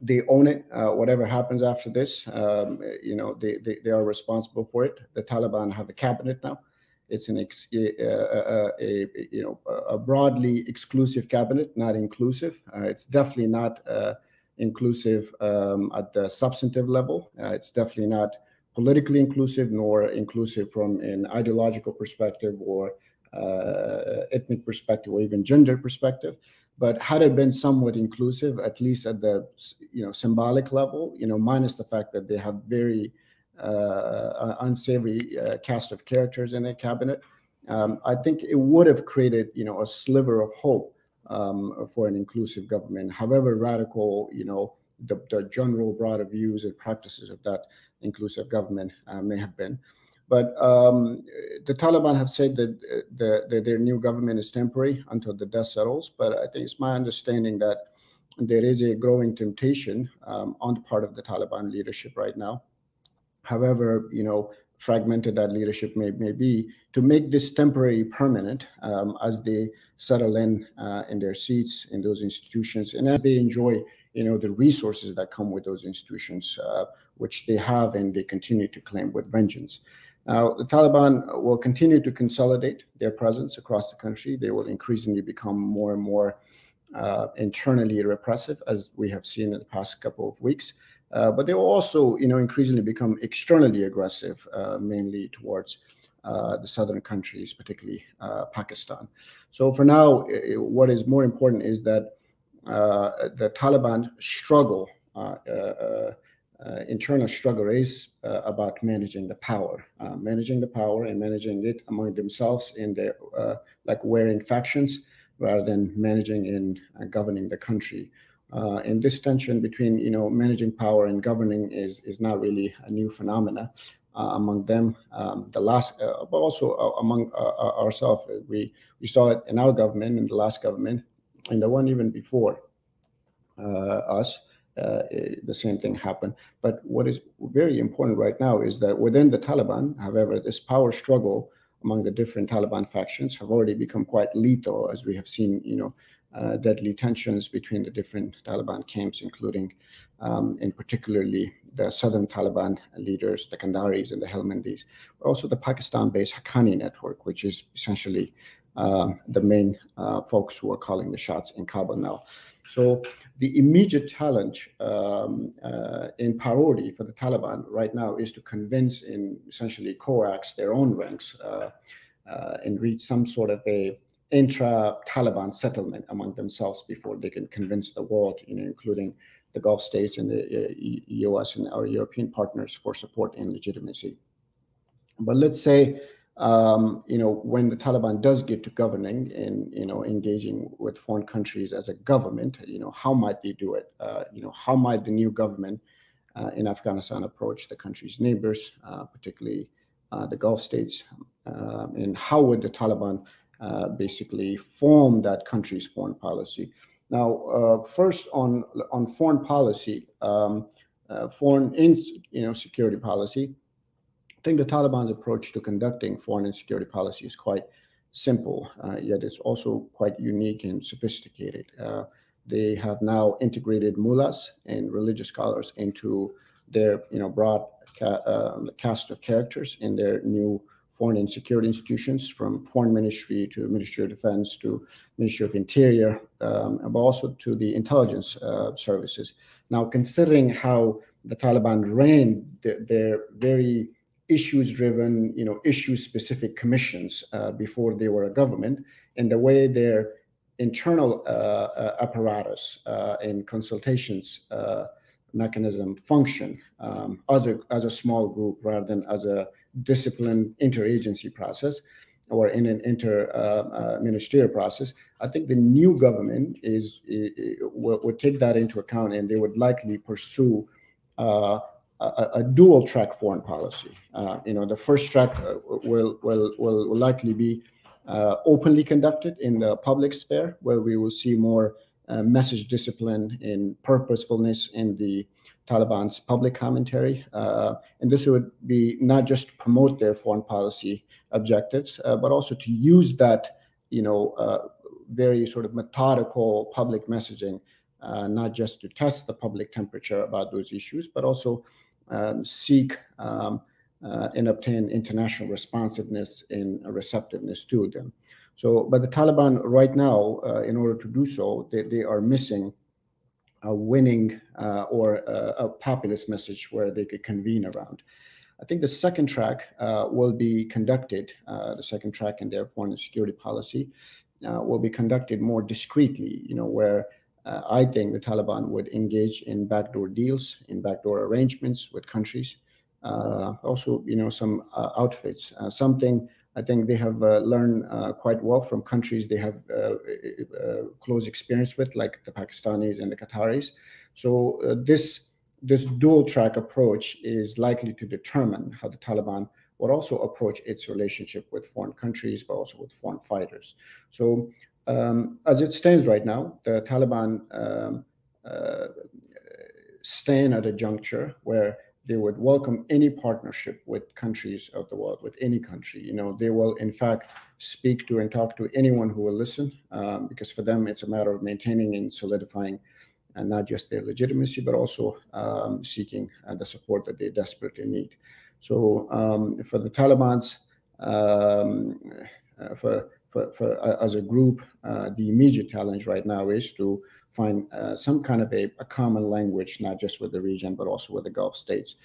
They own it. Uh, whatever happens after this, um, you know, they, they, they are responsible for it. The Taliban have a cabinet now. It's an ex, a, a, a, you know a broadly exclusive cabinet, not inclusive. Uh, it's definitely not uh, inclusive um, at the substantive level. Uh, it's definitely not politically inclusive nor inclusive from an ideological perspective or uh, ethnic perspective or even gender perspective. But had it been somewhat inclusive at least at the you know symbolic level you know minus the fact that they have very uh, unsavory uh, cast of characters in their cabinet um, i think it would have created you know a sliver of hope um, for an inclusive government. However radical you know the, the general broader views and practices of that inclusive government uh, may have been. But um, the Taliban have said that uh, the, their new government is temporary until the dust settles. But I think it's my understanding that there is a growing temptation um, on the part of the Taliban leadership right now. However, you know, fragmented that leadership may, may be, to make this temporary permanent um, as they settle in uh, in their seats in those institutions and as they enjoy you know the resources that come with those institutions, uh, which they have and they continue to claim with vengeance. Now, the Taliban will continue to consolidate their presence across the country. They will increasingly become more and more uh, internally repressive, as we have seen in the past couple of weeks. Uh, but they will also, you know, increasingly become externally aggressive, uh, mainly towards uh, the southern countries, particularly uh, Pakistan. So for now, what is more important is that the Taliban struggle, uh, uh, internal struggle is about managing the power, managing the power and managing it among themselves in their like wearing factions rather than managing and governing the country. Uh, and this tension between you know managing power and governing is is not really a new phenomena uh, among them. Um, the last, uh, but also among ourselves, we we saw it in our government, in the last government, and the one even before uh, us. uh, the same thing happened. But what is very important right now is that within the Taliban, however, this power struggle among the different Taliban factions have already become quite lethal, as we have seen, you know, uh, deadly tensions between the different Taliban camps, including, um, in particularly the southern Taliban leaders, the Kandaris and the Helmandis, but also the Pakistan-based Haqqani network, which is essentially the main uh, folks who are calling the shots in Kabul now. So the immediate challenge um, uh, in priority for the Taliban right now is to convince and essentially coax their own ranks uh, uh, and reach some sort of a intra-Taliban settlement among themselves before they can convince the world, you know, including the Gulf states and the U.S. Uh, and our European partners for support and legitimacy. But let's say um, you know, when the Taliban does get to governing and, you know, engaging with foreign countries as a government, you know, how might they do it? Uh, you know, how might the new government uh, in Afghanistan approach the country's neighbors, uh, particularly uh, the Gulf states? Um, and how would the Taliban uh, basically form that country's foreign policy? Now, uh, first on on foreign policy, um, foreign in, you know, security policy, think the Taliban's approach to conducting foreign and security policy is quite simple, uh, yet it's also quite unique and sophisticated. Uh, they have now integrated mullahs and religious scholars into their you know broad ca- uh, cast of characters in their new foreign and security institutions, from foreign ministry to Ministry of Defense to Ministry of Interior, um, but also to the intelligence uh, services. Now, considering how the Taliban ran their very issues driven, you know, issue specific commissions uh, before they were a government, and the way their internal uh, uh, apparatus uh, and consultations uh, mechanism function um, as, a, as a small group rather than as a disciplined interagency process or in an inter uh, ministerial process. I think the new government is, is, is take that into account and they would likely pursue a, a, dual track foreign policy. Uh, you know, the first track uh, will, will, will, likely be uh, openly conducted in the public sphere, where we will see more uh, message discipline and purposefulness in the Taliban's public commentary. Uh, and this would be not just to promote their foreign policy objectives, uh, but also to use that, you know, very sort of methodical public messaging, not just to test the public temperature about those issues, but also seek um, uh, and obtain international responsiveness and receptiveness to them. So, but the Taliban right now, uh, in order to do so, they, they are missing a winning uh, or a, a, populist message where they could convene around. I think the second track uh, will be conducted, uh, the second track in their foreign and security policy uh, will be conducted more discreetly, you know, where uh, I think the Taliban would engage in backdoor deals, in backdoor arrangements with countries. Uh, also, you know, some uh, outfits, uh, something I think they have uh, learned uh, quite well from countries they have close experience with, like the Pakistanis and the Qataris. So this this dual track approach is likely to determine how the Taliban would also approach its relationship with foreign countries, but also with foreign fighters. So um, as it stands right now, the Taliban um, uh, stand at a juncture where they would welcome any partnership with countries of the world, with any country. You know, they will in fact speak to and talk to anyone who will listen, um, because for them it's a matter of maintaining and solidifying, and uh, not just their legitimacy, but also um, seeking uh, the support that they desperately need. So um, for the Taliban's, um, uh, for for, for uh, as a group, uh, the immediate challenge right now is to find uh, some kind of a, a, common language, not just with the region, but also with the Gulf states.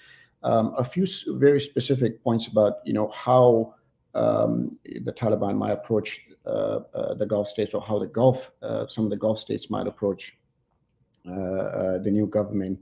Um, a few very specific points about you know how um, the Taliban might approach uh, uh, the Gulf states, or how the Gulf, uh, some of the Gulf states might approach the new government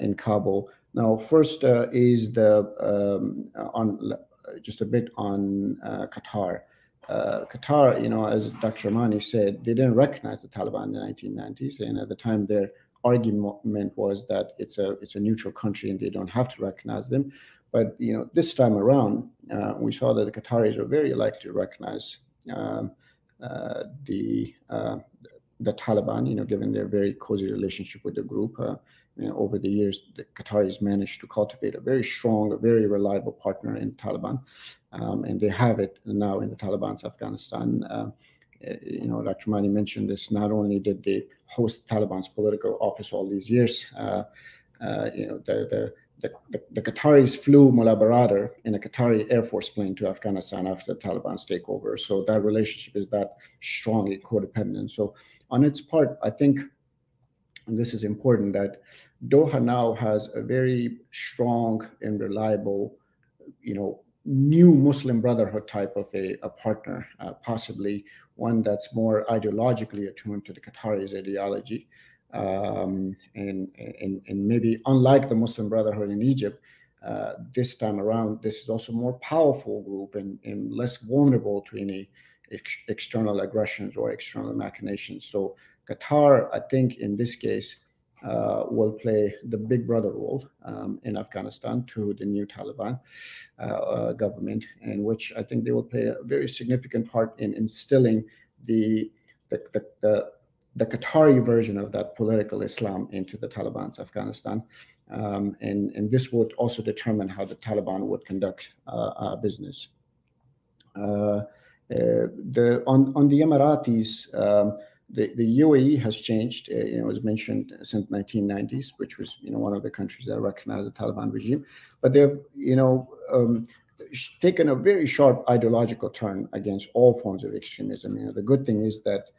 in Kabul. Now, first is the um, on just a bit on Qatar uh, Qatar, you know, as Dr. Ramani said, they didn't recognize the Taliban in the 1990s, and at the time their argument was that it's a it's a neutral country and they don't have to recognize them. But you know, this time around, uh, we saw that the Qataris are very likely to recognize um, uh, the uh, the Taliban, you know, given their very cozy relationship with the group. Uh, you know, over the years, the Qataris managed to cultivate a very strong, a very reliable partner in Taliban, um, and they have it now in the Taliban's Afghanistan. Uh, you know, Dr. Mani mentioned this. Not only did they host Taliban's political office all these years, uh, uh, you know, the, the the, the, the, Qataris flew Mullah Baradar in a Qatari Air Force plane to Afghanistan after the Taliban's takeover. So that relationship is that strongly codependent. So on its part, I think, and this is important, that Doha now has a very strong and reliable, you know, new Muslim Brotherhood type of a, a partner, uh, possibly one that's more ideologically attuned to the Qataris' ideology. Um, and, and, and maybe unlike the Muslim Brotherhood in Egypt, uh, this time around, this is also more powerful group and, and less vulnerable to any ex external aggressions or external machinations. So Qatar, I think in this case, uh, will play the big brother role um, in Afghanistan to the new Taliban uh, uh, government, in which I think they will play a very significant part in instilling the the, the, the, the Qatari version of that political Islam into the Taliban's Afghanistan. Um, and, and this would also determine how the Taliban would conduct uh, business. Uh, the, on, on the Emiratis, um, the, the UAE has changed. Uh, you know, as mentioned since 1990s, which was you know one of the countries that recognized the Taliban regime, but they've you know um, taken a very sharp ideological turn against all forms of extremism. You know, the good thing is that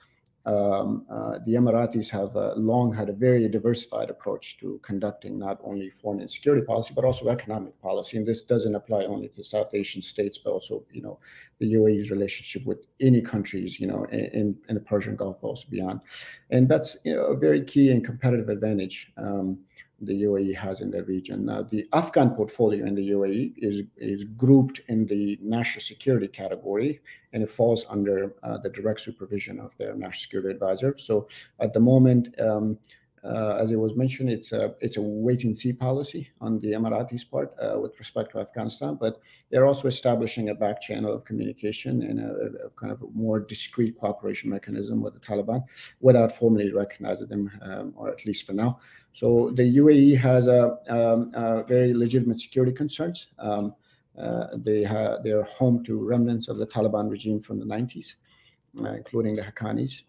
um, uh, the Emiratis have uh, long had a very diversified approach to conducting not only foreign and security policy but also economic policy. And this doesn't apply only to South Asian states, but also, you know, the UAE's relationship with any countries, you know, in, in the Persian Gulf, also beyond. And that's you know, a very key and competitive advantage. Um, the UAE has in the region. Now, the Afghan portfolio in the UAE is, is grouped in the national security category, and it falls under uh, the direct supervision of their national security advisor. So at the moment, um, uh, as it was mentioned, it's a it's a wait and see policy on the Emiratis part uh, with respect to Afghanistan, but they're also establishing a back channel of communication and a, a, kind of a more discreet cooperation mechanism with the Taliban without formally recognizing them, um, or at least for now. So the UAE has a, um, a very legitimate security concerns. Um, uh, they have they're home to remnants of the Taliban regime from the 90s, uh, including the Haqqanis.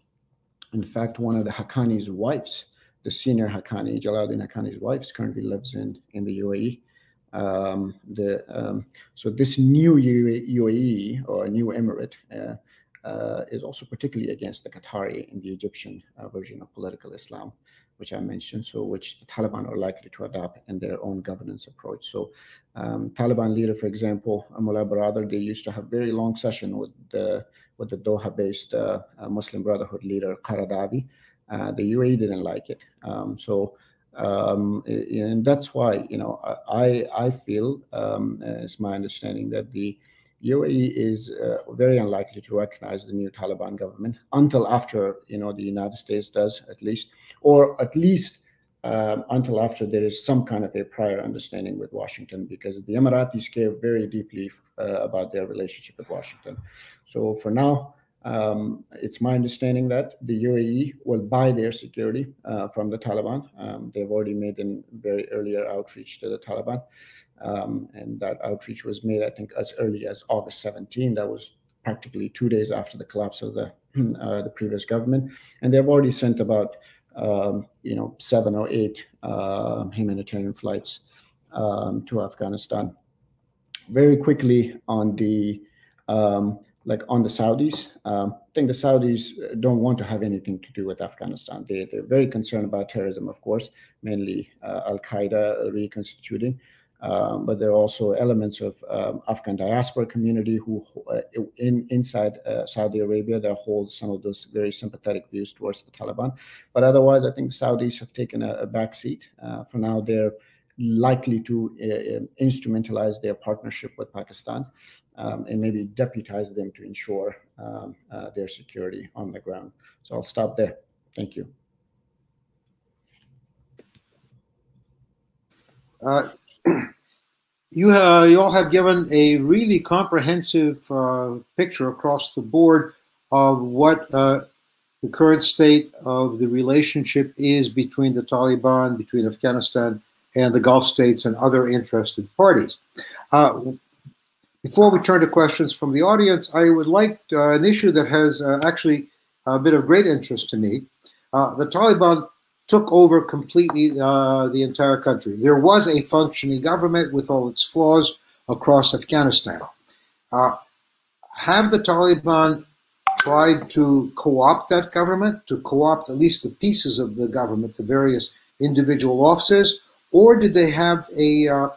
In fact, one of the Haqqanis' wives, the senior Haqqani, Jalaluddin Haqqani's wife, currently lives in in the UAE. Um, the um, so this new UAE or new emirate uh, uh, is also particularly against the Qatari and the Egyptian uh, version of political Islam which I mentioned, so which the Taliban are likely to adopt in their own governance approach. So um, Taliban leader, for example, Mullah Baradar, they used to have very long session with the with the Doha-based uh, uh, Muslim Brotherhood leader Qaradawi. Uh, the UAE didn't like it. Um, so um, and that's why you know I I feel um, it's my understanding that the UAE is uh, very unlikely to recognize the new Taliban government until after you know the United States does at least, or at least um, until after there is some kind of a prior understanding with Washington, because the Emiratis care very deeply uh, about their relationship with Washington. So for now, um, it's my understanding that the UAE will buy their security uh, from the Taliban. Um, they've already made a very earlier outreach to the Taliban. Um, and that outreach was made, I think, as early as August 17. That was practically two days after the collapse of the [clears throat] uh, the previous government, and they've already sent about um, you know seven or eight uh, humanitarian flights um, to Afghanistan. Very quickly on the like on the Saudis, um, I think the Saudis don't want to have anything to do with Afghanistan. They, they're very concerned about terrorism, of course, mainly uh, Al Qaeda reconstituting. Um, but there are also elements of um, Afghan diaspora community who, uh, in inside uh, Saudi Arabia, that hold some of those very sympathetic views towards the Taliban. But otherwise, I think Saudis have taken a, a back seat. Uh, for now, they're likely to uh, um, instrumentalize their partnership with Pakistan um, and maybe deputize them to ensure um, uh, their security on the ground. So I'll stop there. Thank you. Uh, [clears throat] you, uh, you all have given a really comprehensive uh, picture across the board of what uh, the current state of the relationship is between the Taliban, between Afghanistan and the Gulf states and other interested parties. Uh, before we turn to questions from the audience, I would like uh, an issue that has uh, actually a bit of great interest to me. Uh, the Taliban took over completely uh, the entire country. There was a functioning government with all its flaws across Afghanistan. Uh, have the Taliban tried to co-opt that government, to co-opt at least the pieces of the government, the various individual offices, or did they have a uh,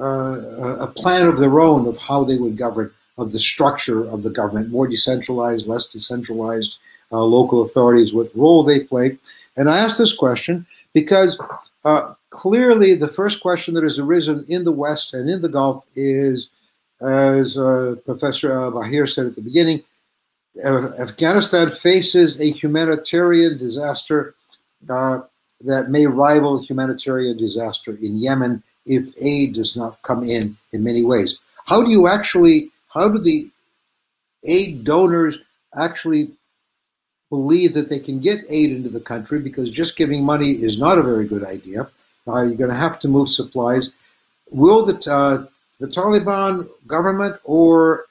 uh, a plan of their own of how they would govern, of the structure of the government, more decentralized, less decentralized, uh, local authorities, what role they play? And I ask this question because uh, clearly the first question that has arisen in the West and in the Gulf is, as uh, Professor Baheer said at the beginning, Afghanistan faces a humanitarian disaster uh, that may rival humanitarian disaster in Yemen if aid does not come in in many ways. How do you actually, how do the aid donors actually believe that they can get aid into the country because just giving money is not a very good idea. Uh, you're going to have to move supplies. Will the, uh, the Taliban government or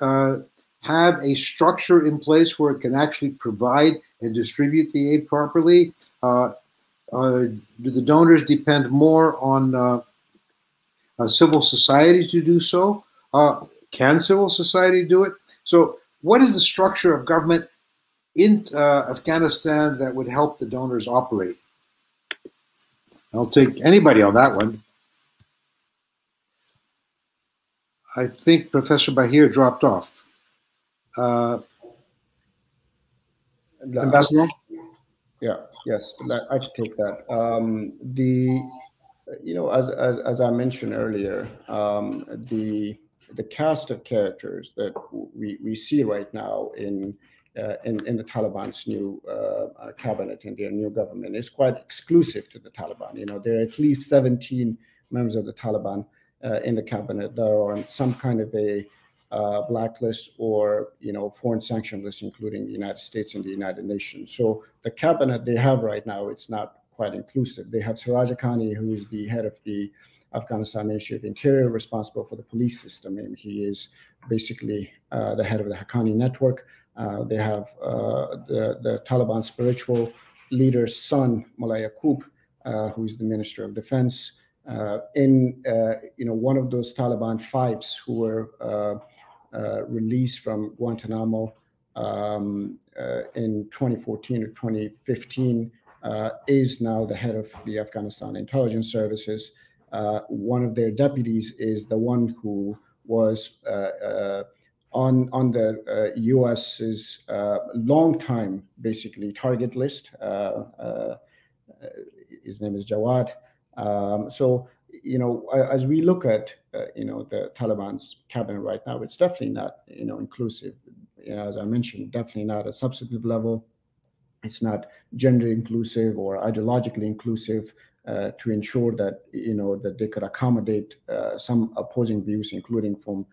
uh, have a structure in place where it can actually provide and distribute the aid properly? Uh, do the donors depend more on uh, uh civil society to do so? Uh, can civil society do it? So, what is the structure of government in uh, Afghanistan that would help the donors operate? I'll take anybody on that one. I think Professor Baheer dropped off. Uh, Ambassador? Yeah, yes, I can take that. Um, the, you know, as, as, as I mentioned earlier, um, the, the cast of characters that we, we see right now in, uh, in, in the Taliban's new uh, cabinet and their new government is quite exclusive to the Taliban. You know, there are at least 17 members of the Taliban uh, in the cabinet that are on some kind of a uh, blacklist or you know foreign sanction list, including the United States and the United Nations. So the cabinet they have right now, it's not quite inclusive. They have Siraj Haqqani, who is the head of the Afghanistan Ministry of Interior, responsible for the police system, and he is basically uh, the head of the Haqqani network. Uh, they have uh, the, the Taliban spiritual leader's son, Mullah Yaqub, uh, who is the Minister of Defense. Uh, in uh, you know one of those Taliban fives who were uh, released from Guantanamo um, in 2014 or 2015 is now the head of the Afghanistan intelligence services. one of their deputies is the one who was on on the uh, U.S.'s uh, long time basically target list. Uh, his name is Jawad. Um, so, you know, as we look at, uh, you know, the Taliban's cabinet right now, it's definitely not, you know, inclusive. You know, as I mentioned, definitely not a substantive level. It's not gender inclusive or ideologically inclusive uh, to ensure that, you know, that they could accommodate uh, some opposing views, including from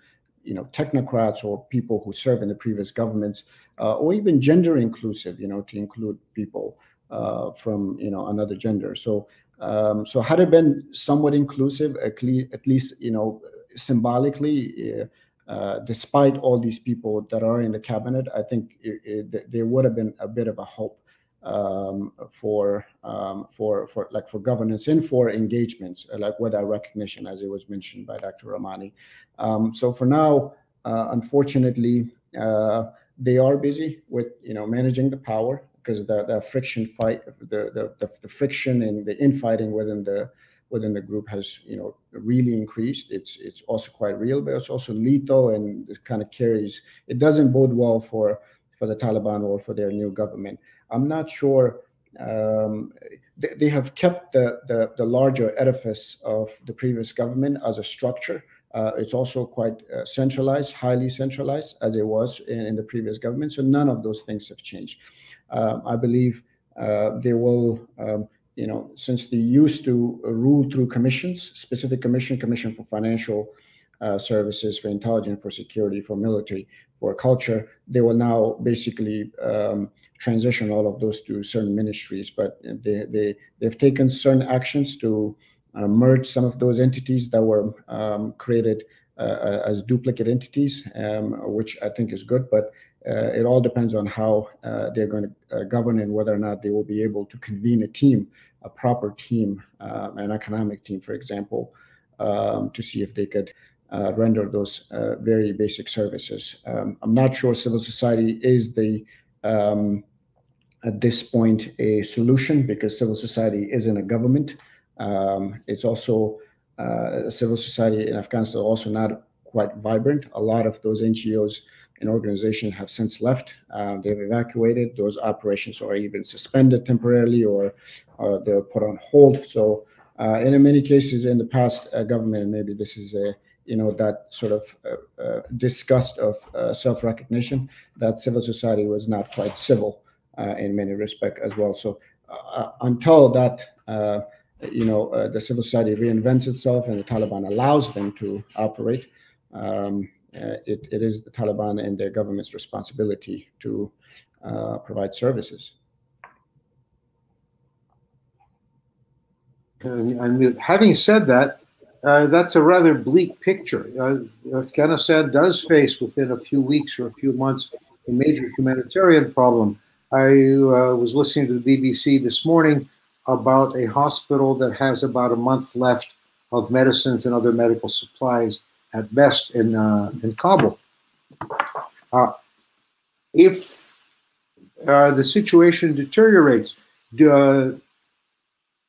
you know technocrats or people who serve in the previous governments uh, or even gender inclusive you know to include people uh, from you know another gender so um, so had it been somewhat inclusive, at least, you know, symbolically, uh, uh, despite all these people that are in the cabinet, I think it, it, there would have been a bit of a hope um, for um, for for like for governance and for engagements, uh, like without recognition, as it was mentioned by Dr. Ramani. Um, so for now, uh, unfortunately, uh, they are busy with you know managing the power because the, the friction fight, the, the, the, the friction and the infighting within the within the group has you know really increased. It's it's also quite real, but it's also lethal and it kind of carries. It doesn't bode well for for the Taliban or for their new government. I'm not sure. Um, they, they, have kept the, the, the larger edifice of the previous government as a structure. Uh, it's also quite uh, centralized, highly centralized, as it was in, in, the previous government. So none of those things have changed. Um, I believe uh, they will, um, you know, since they used to rule through commissions, specific commission, commission for financial uh, services, for intelligence, for security, for military, for culture. They will now basically um, transition all of those to certain ministries, but they, they, they've taken certain actions to uh, merge some of those entities that were um, created uh, as duplicate entities, um, which I think is good, but uh, it all depends on how uh, they're going to uh, govern and whether or not they will be able to convene a team, a proper team, um, an economic team, for example, um, to see if they could uh, render those uh, very basic services. Um, I'm not sure civil society is the um, at this point a solution because civil society isn't a government. Um, it's also uh, civil society in Afghanistan also not quite vibrant. A lot of those NGOs and organizations have since left. Uh, they've evacuated. Those operations are even suspended temporarily or, or they're put on hold. So, uh, in many cases in the past, uh, government, maybe this is a you know that sort of uh, uh, disgust of uh, self-recognition that civil society was not quite civil in many respects as well. So, until that you know, uh, the civil society reinvents itself and the Taliban allows them to operate, um, uh, it, it is the Taliban and their government's responsibility to uh, provide services. Having said that, uh, that's a rather bleak picture. Uh, Afghanistan does face within a few weeks or a few months a major humanitarian problem. I uh, was listening to the BBC this morning about a hospital that has about a month left of medicines and other medical supplies at best in uh, in Kabul. Uh, if uh, the situation deteriorates, uh,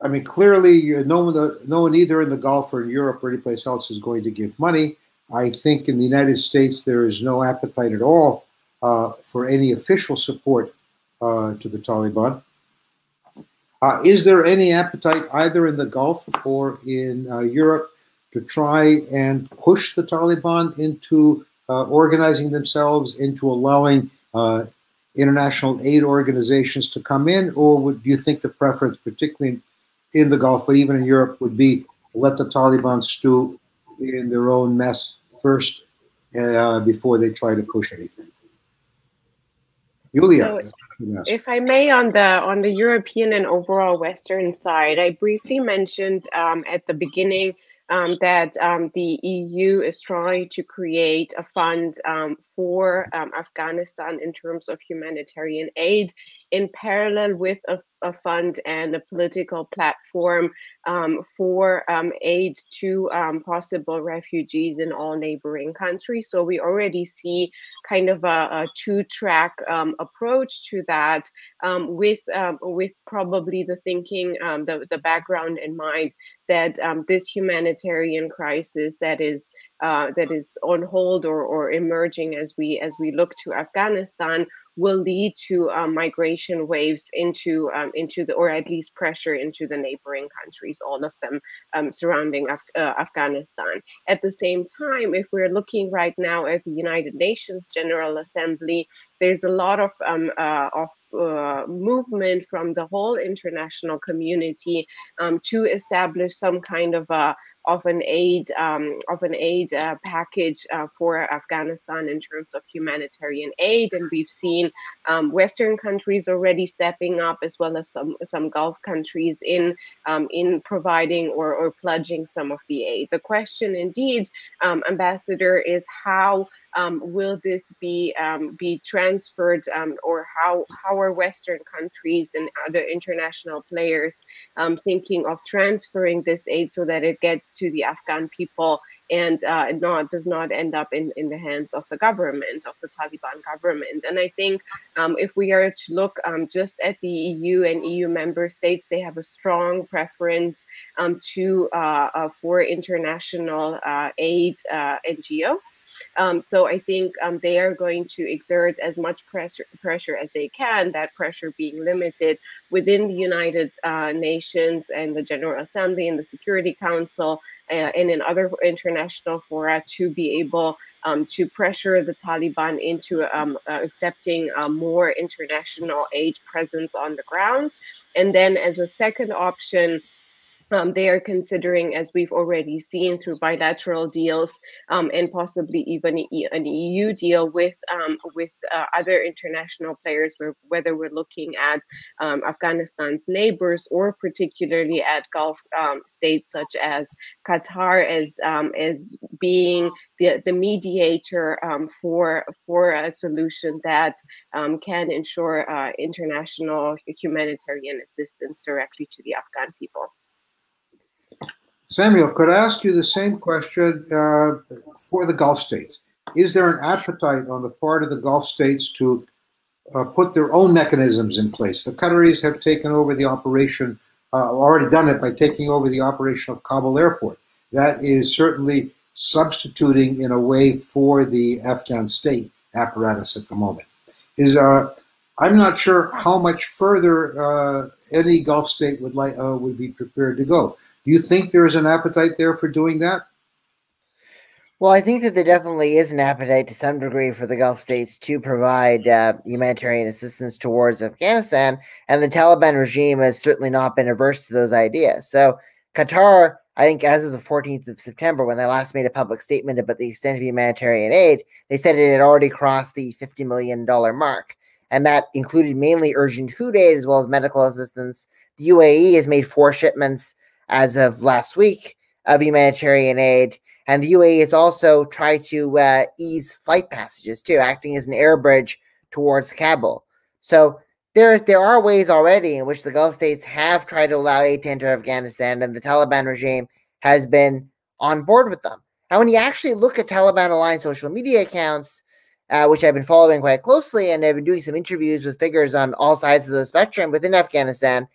I mean, clearly, uh, no one, no one either in the Gulf or in Europe or anyplace else is going to give money. I think in the United States there is no appetite at all uh, for any official support to the Taliban. Is there any appetite either in the Gulf or in Europe to try and push the Taliban into uh, organizing themselves, into allowing uh, international aid organizations to come in? Or would do you think the preference, particularly in, in the Gulf, but even in Europe, would be to let the Taliban stew in their own mess first uh, before they try to push anything? Julia. So if I may, on the on the European and overall Western side, I briefly mentioned um, at the beginning um, that um, the EU is trying to create a fund um, for um, Afghanistan in terms of humanitarian aid, in parallel with a, a fund and a political platform um, for um, aid to possible refugees in all neighboring countries. So we already see kind of a, a two-track approach to that, with with probably the thinking, the the background in mind that this humanitarian crisis that is uh, that is on hold or, or emerging as we as we look to Afghanistan will lead to um, migration waves into um, into the or at least pressure into the neighboring countries, all of them um, surrounding Af uh, Afghanistan. At the same time, if we're looking right now at the United Nations General Assembly, there's a lot of um, uh, of uh, movement from the whole international community um, to establish some kind of a of an aid um, of an aid uh, package uh, for Afghanistan in terms of humanitarian aid, and we've seen um, Western countries already stepping up, as well as some some Gulf countries in um, in providing or, or pledging some of the aid. The question, indeed, um, Ambassador, is how um, will this be um, be transferred, um, or how how are Western countries and other international players um, thinking of transferring this aid so that it gets to the Afghan people and uh, not does not end up in, in the hands of the government of the Taliban government. And I think um, if we are to look um, just at the EU and EU member states, they have a strong preference um, to uh, uh, for international uh, aid uh, NGOs. Um, so I think um, they are going to exert as much pressure pressure as they can. That pressure being limited within the United uh, Nations and the General Assembly and the Security Council and in other international fora to be able um, to pressure the Taliban into um, uh, accepting uh, more international aid presence on the ground. And then, as a second option, um, they are considering, as we've already seen through bilateral deals um, and possibly even an EU deal with um, with uh, other international players, where, whether we're looking at um, Afghanistan's neighbors or particularly at Gulf um, states such as Qatar, as um, as being the, the mediator for for a solution that can ensure uh, international humanitarian assistance directly to the Afghan people. Samuel, could I ask you the same question uh, for the Gulf states? Is there an appetite on the part of the Gulf states to uh, put their own mechanisms in place? The Qataris have taken over the operation, uh, already done it by taking over the operation of Kabul airport. That is certainly substituting in a way for the Afghan state apparatus at the moment. Is uh, I'm not sure how much further uh, any Gulf state would like uh, would be prepared to go. Do you think there is an appetite there for doing that? Well, I think that there definitely is an appetite to some degree for the Gulf states to provide uh, humanitarian assistance towards Afghanistan, and the Taliban regime has certainly not been averse to those ideas. So, Qatar, I think, as of the 14th of September, when they last made a public statement about the extent of humanitarian aid, they said it had already crossed the $50 million mark, and that included mainly urgent food aid as well as medical assistance. The UAE has made four shipments as of last week of humanitarian aid. And the UAE has also tried to uh, ease flight passages too, acting as an air bridge towards Kabul. So there, there are ways already in which the Gulf states have tried to allow aid to enter Afghanistan, and the Taliban regime has been on board with them. Now, when you actually look at Taliban aligned social media accounts, uh, which I've been following quite closely, and I've been doing some interviews with figures on all sides of the spectrum within Afghanistan,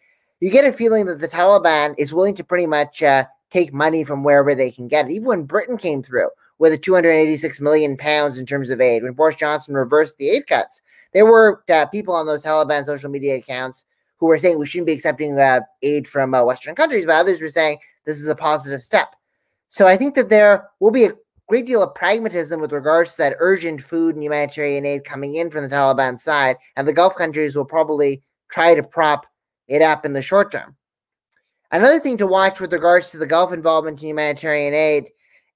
you get a feeling that the Taliban is willing to pretty much uh, take money from wherever they can get it. Even when Britain came through with a 286 million pounds in terms of aid, when Boris Johnson reversed the aid cuts, there were uh, people on those Taliban social media accounts who were saying we shouldn't be accepting uh, aid from uh, Western countries, but others were saying this is a positive step. So I think that there will be a great deal of pragmatism with regards to that urgent food and humanitarian aid coming in from the Taliban side, and the Gulf countries will probably try to prop it up in the short term. Another thing to watch with regards to the Gulf involvement in humanitarian aid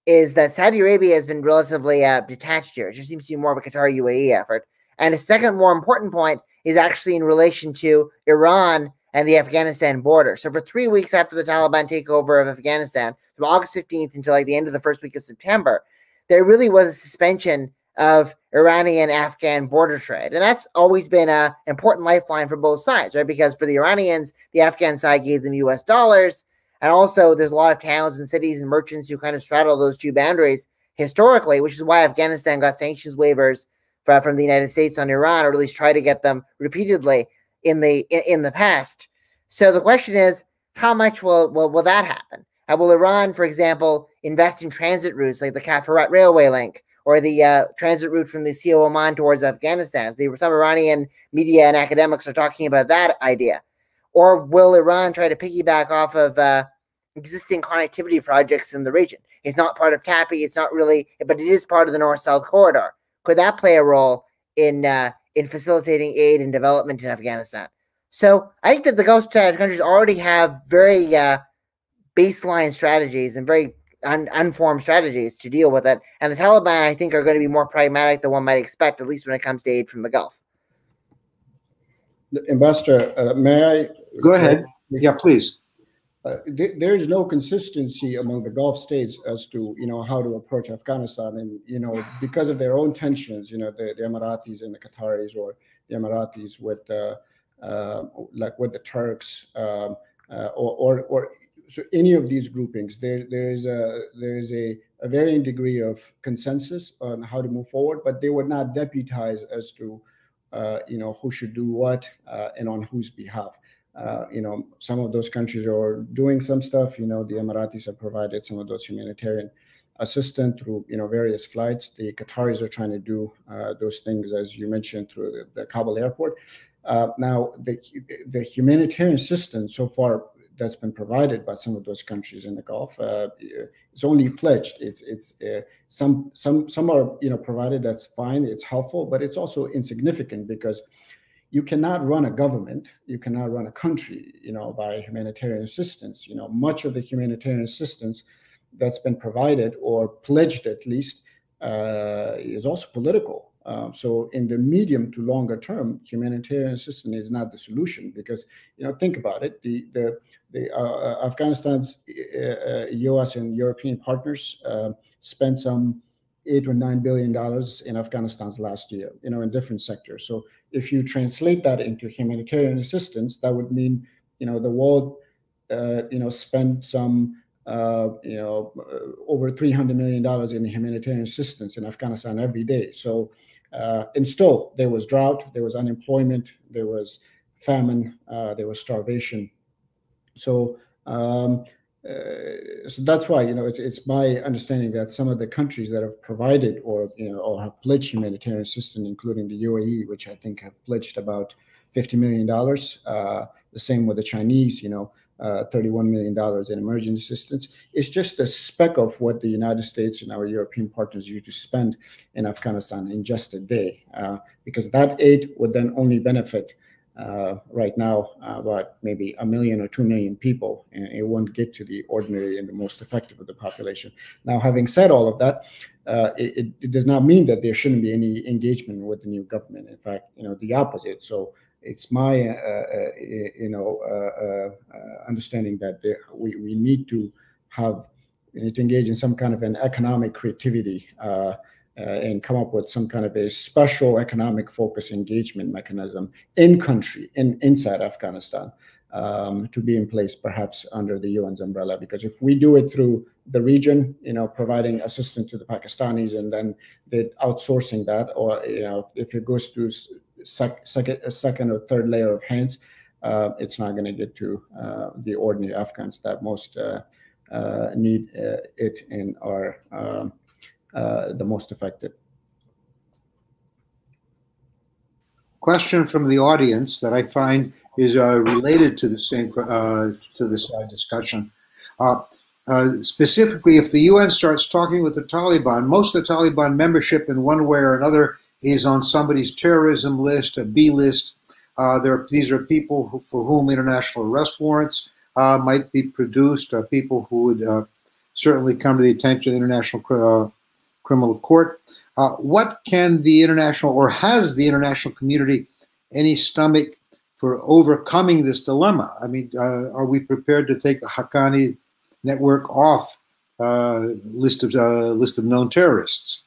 is that Saudi Arabia has been relatively uh, detached here. It just seems to be more of a Qatar UAE effort. And a second more important point is actually in relation to Iran and the Afghanistan border. So for three weeks after the Taliban takeover of Afghanistan, from August 15th until like the end of the first week of September, there really was a suspension of Iranian Afghan border trade. And that's always been an important lifeline for both sides, right? Because for the Iranians, the Afghan side gave them US dollars. And also, there's a lot of towns and cities and merchants who kind of straddle those two boundaries historically, which is why Afghanistan got sanctions waivers from, from the United States on Iran, or at least try to get them repeatedly in the in, in the past. So the question is, how much will, will, will that happen? Uh, will Iran, for example, invest in transit routes like the Kaffa Railway link? Or the uh, transit route from the Sea of Oman towards Afghanistan. The, some Iranian media and academics are talking about that idea. Or will Iran try to piggyback off of uh, existing connectivity projects in the region? It's not part of TAPI. It's not really, but it is part of the North-South corridor. Could that play a role in uh, in facilitating aid and development in Afghanistan? So I think that the Gulf countries already have very uh, baseline strategies and very un- unformed strategies to deal with it. And the Taliban, I think, are going to be more pragmatic than one might expect, at least when it comes to aid from the Gulf. Ambassador, uh, may I? Go ahead. Yeah, please. Uh, th- there is no consistency among the Gulf states as to you know how to approach Afghanistan, and you know because of their own tensions, you know the, the Emiratis and the Qataris, or the Emiratis with uh, uh like with the Turks, um, uh, or, or or so any of these groupings, there there is a there is a, a varying degree of consensus on how to move forward, but they were not deputized as to uh, you know who should do what uh, and on whose behalf. Uh, you know, some of those countries are doing some stuff. You know, the Emiratis have provided some of those humanitarian assistance through you know various flights. The Qataris are trying to do uh, those things as you mentioned through the, the Kabul airport. Uh, now, the the humanitarian assistance so far that's been provided by some of those countries in the Gulf. Uh, it's only pledged. It's it's uh, some some some are you know provided. That's fine. It's helpful, but it's also insignificant because you cannot run a government, you cannot run a country, you know, by humanitarian assistance. You know, much of the humanitarian assistance that's been provided or pledged at least uh, is also political. Um, so in the medium to longer term, humanitarian assistance is not the solution because you know think about it. The the the uh, uh Afghanistan's U.S. Uh, and European partners uh, spent some eight or nine billion dollars in Afghanistan's last year. You know in different sectors. So if you translate that into humanitarian assistance, that would mean you know the world you know spent some uh, you know, uh, over $300 million in humanitarian assistance in Afghanistan every day. So uh, and still, there was drought, there was unemployment, there was famine, uh, there was starvation. So, um, uh, so that's why you know it's it's my understanding that some of the countries that have provided or you know or have pledged humanitarian assistance, including the UAE, which I think have pledged about fifty million dollars. Uh, the same with the Chinese, you know, uh, $31 million in emergency assistance. It's just a speck of what the United States and our European partners used to spend in Afghanistan in just a day, uh, because that aid would then only benefit uh, right now uh, about maybe a million or two million people, and it won't get to the ordinary and the most effective of the population. Now, having said all of that, uh, it, it, does not mean that there shouldn't be any engagement with the new government. In fact, you know, the opposite. So it's my uh, uh, you know uh, understanding that we, we need to have we need to engage in some kind of an economic creativity uh, and come up with some kind of a special economic focus engagement mechanism in country in inside Afghanistan um, to be in place perhaps under the UN's umbrella because if we do it through the region you know providing assistance to the Pakistanis and then they outsourcing that or you know if it goes to sec, second or third layer of hands, uh, it's not going to get to uh, the ordinary Afghans that most uh, uh need uh, it and are um, uh, the most affected. Question from the audience that I find is related to the same to this discussion. Uh, specifically, if the UN starts talking with the Taliban, most of the Taliban membership in one way or another is on somebody's terrorism list, a B list. Uh, these are people who, for whom international arrest warrants uh, might be produced, uh, people who would uh, certainly come to the attention of the International uh, Criminal Court. Uh, what can the international, or has the international community any stomach for overcoming this dilemma? I mean, are we prepared to take the Haqqani network off list of list of known terrorists?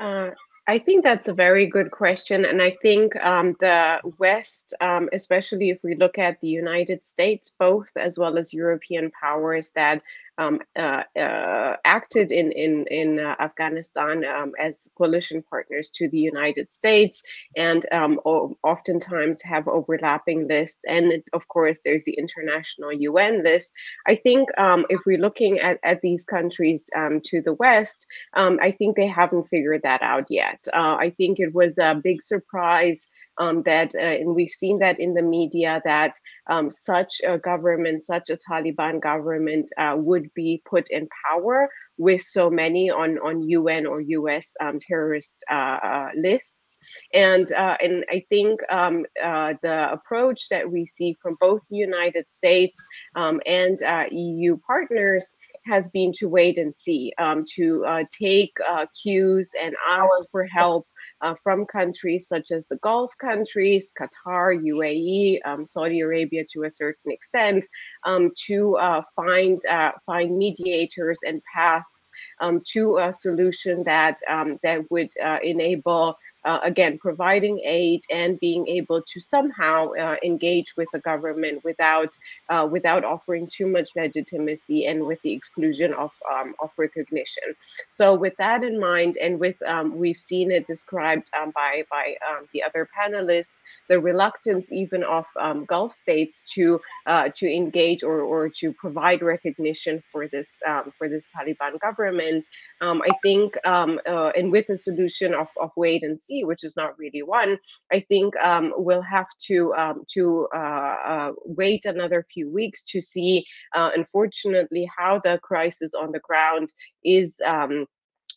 Uh, I think that's a very good question. And I think um, the West, um, especially if we look at the United States, both as well as European powers that um, uh, uh, acted in in in uh, Afghanistan um, as coalition partners to the United States, and um, oftentimes have overlapping lists. And it, of course, there's the international UN list. I think um, if we're looking at at these countries um, to the west, um, I think they haven't figured that out yet. Uh, I think it was a big surprise um, that, uh, and we've seen that in the media, that um, such a government, such a Taliban government uh, would be put in power with so many on, on UN or US um, terrorist uh, uh, lists. And, uh, and I think um, uh, the approach that we see from both the United States um, and EU partners has been to wait and see, um, to uh, take uh, cues and ask for help uh, from countries such as the Gulf countries, Qatar, UAE, um, Saudi Arabia to a certain extent, um, to uh, find uh, find mediators and paths um, to a solution that um, that would uh, enable uh, again, providing aid and being able to somehow uh, engage with the government without uh, without offering too much legitimacy and with the exclusion of um, of recognition. So, with that in mind, and with um, we've seen it described um, by by um, the other panelists, the reluctance even of um, Gulf states to uh, to engage or or to provide recognition for this um, for this Taliban government. I think, uh, and with the solution of of wait and see which is not really one, I think um, we'll have to um, to uh, uh, wait another few weeks to see, uh, unfortunately, how the crisis on the ground is. Um,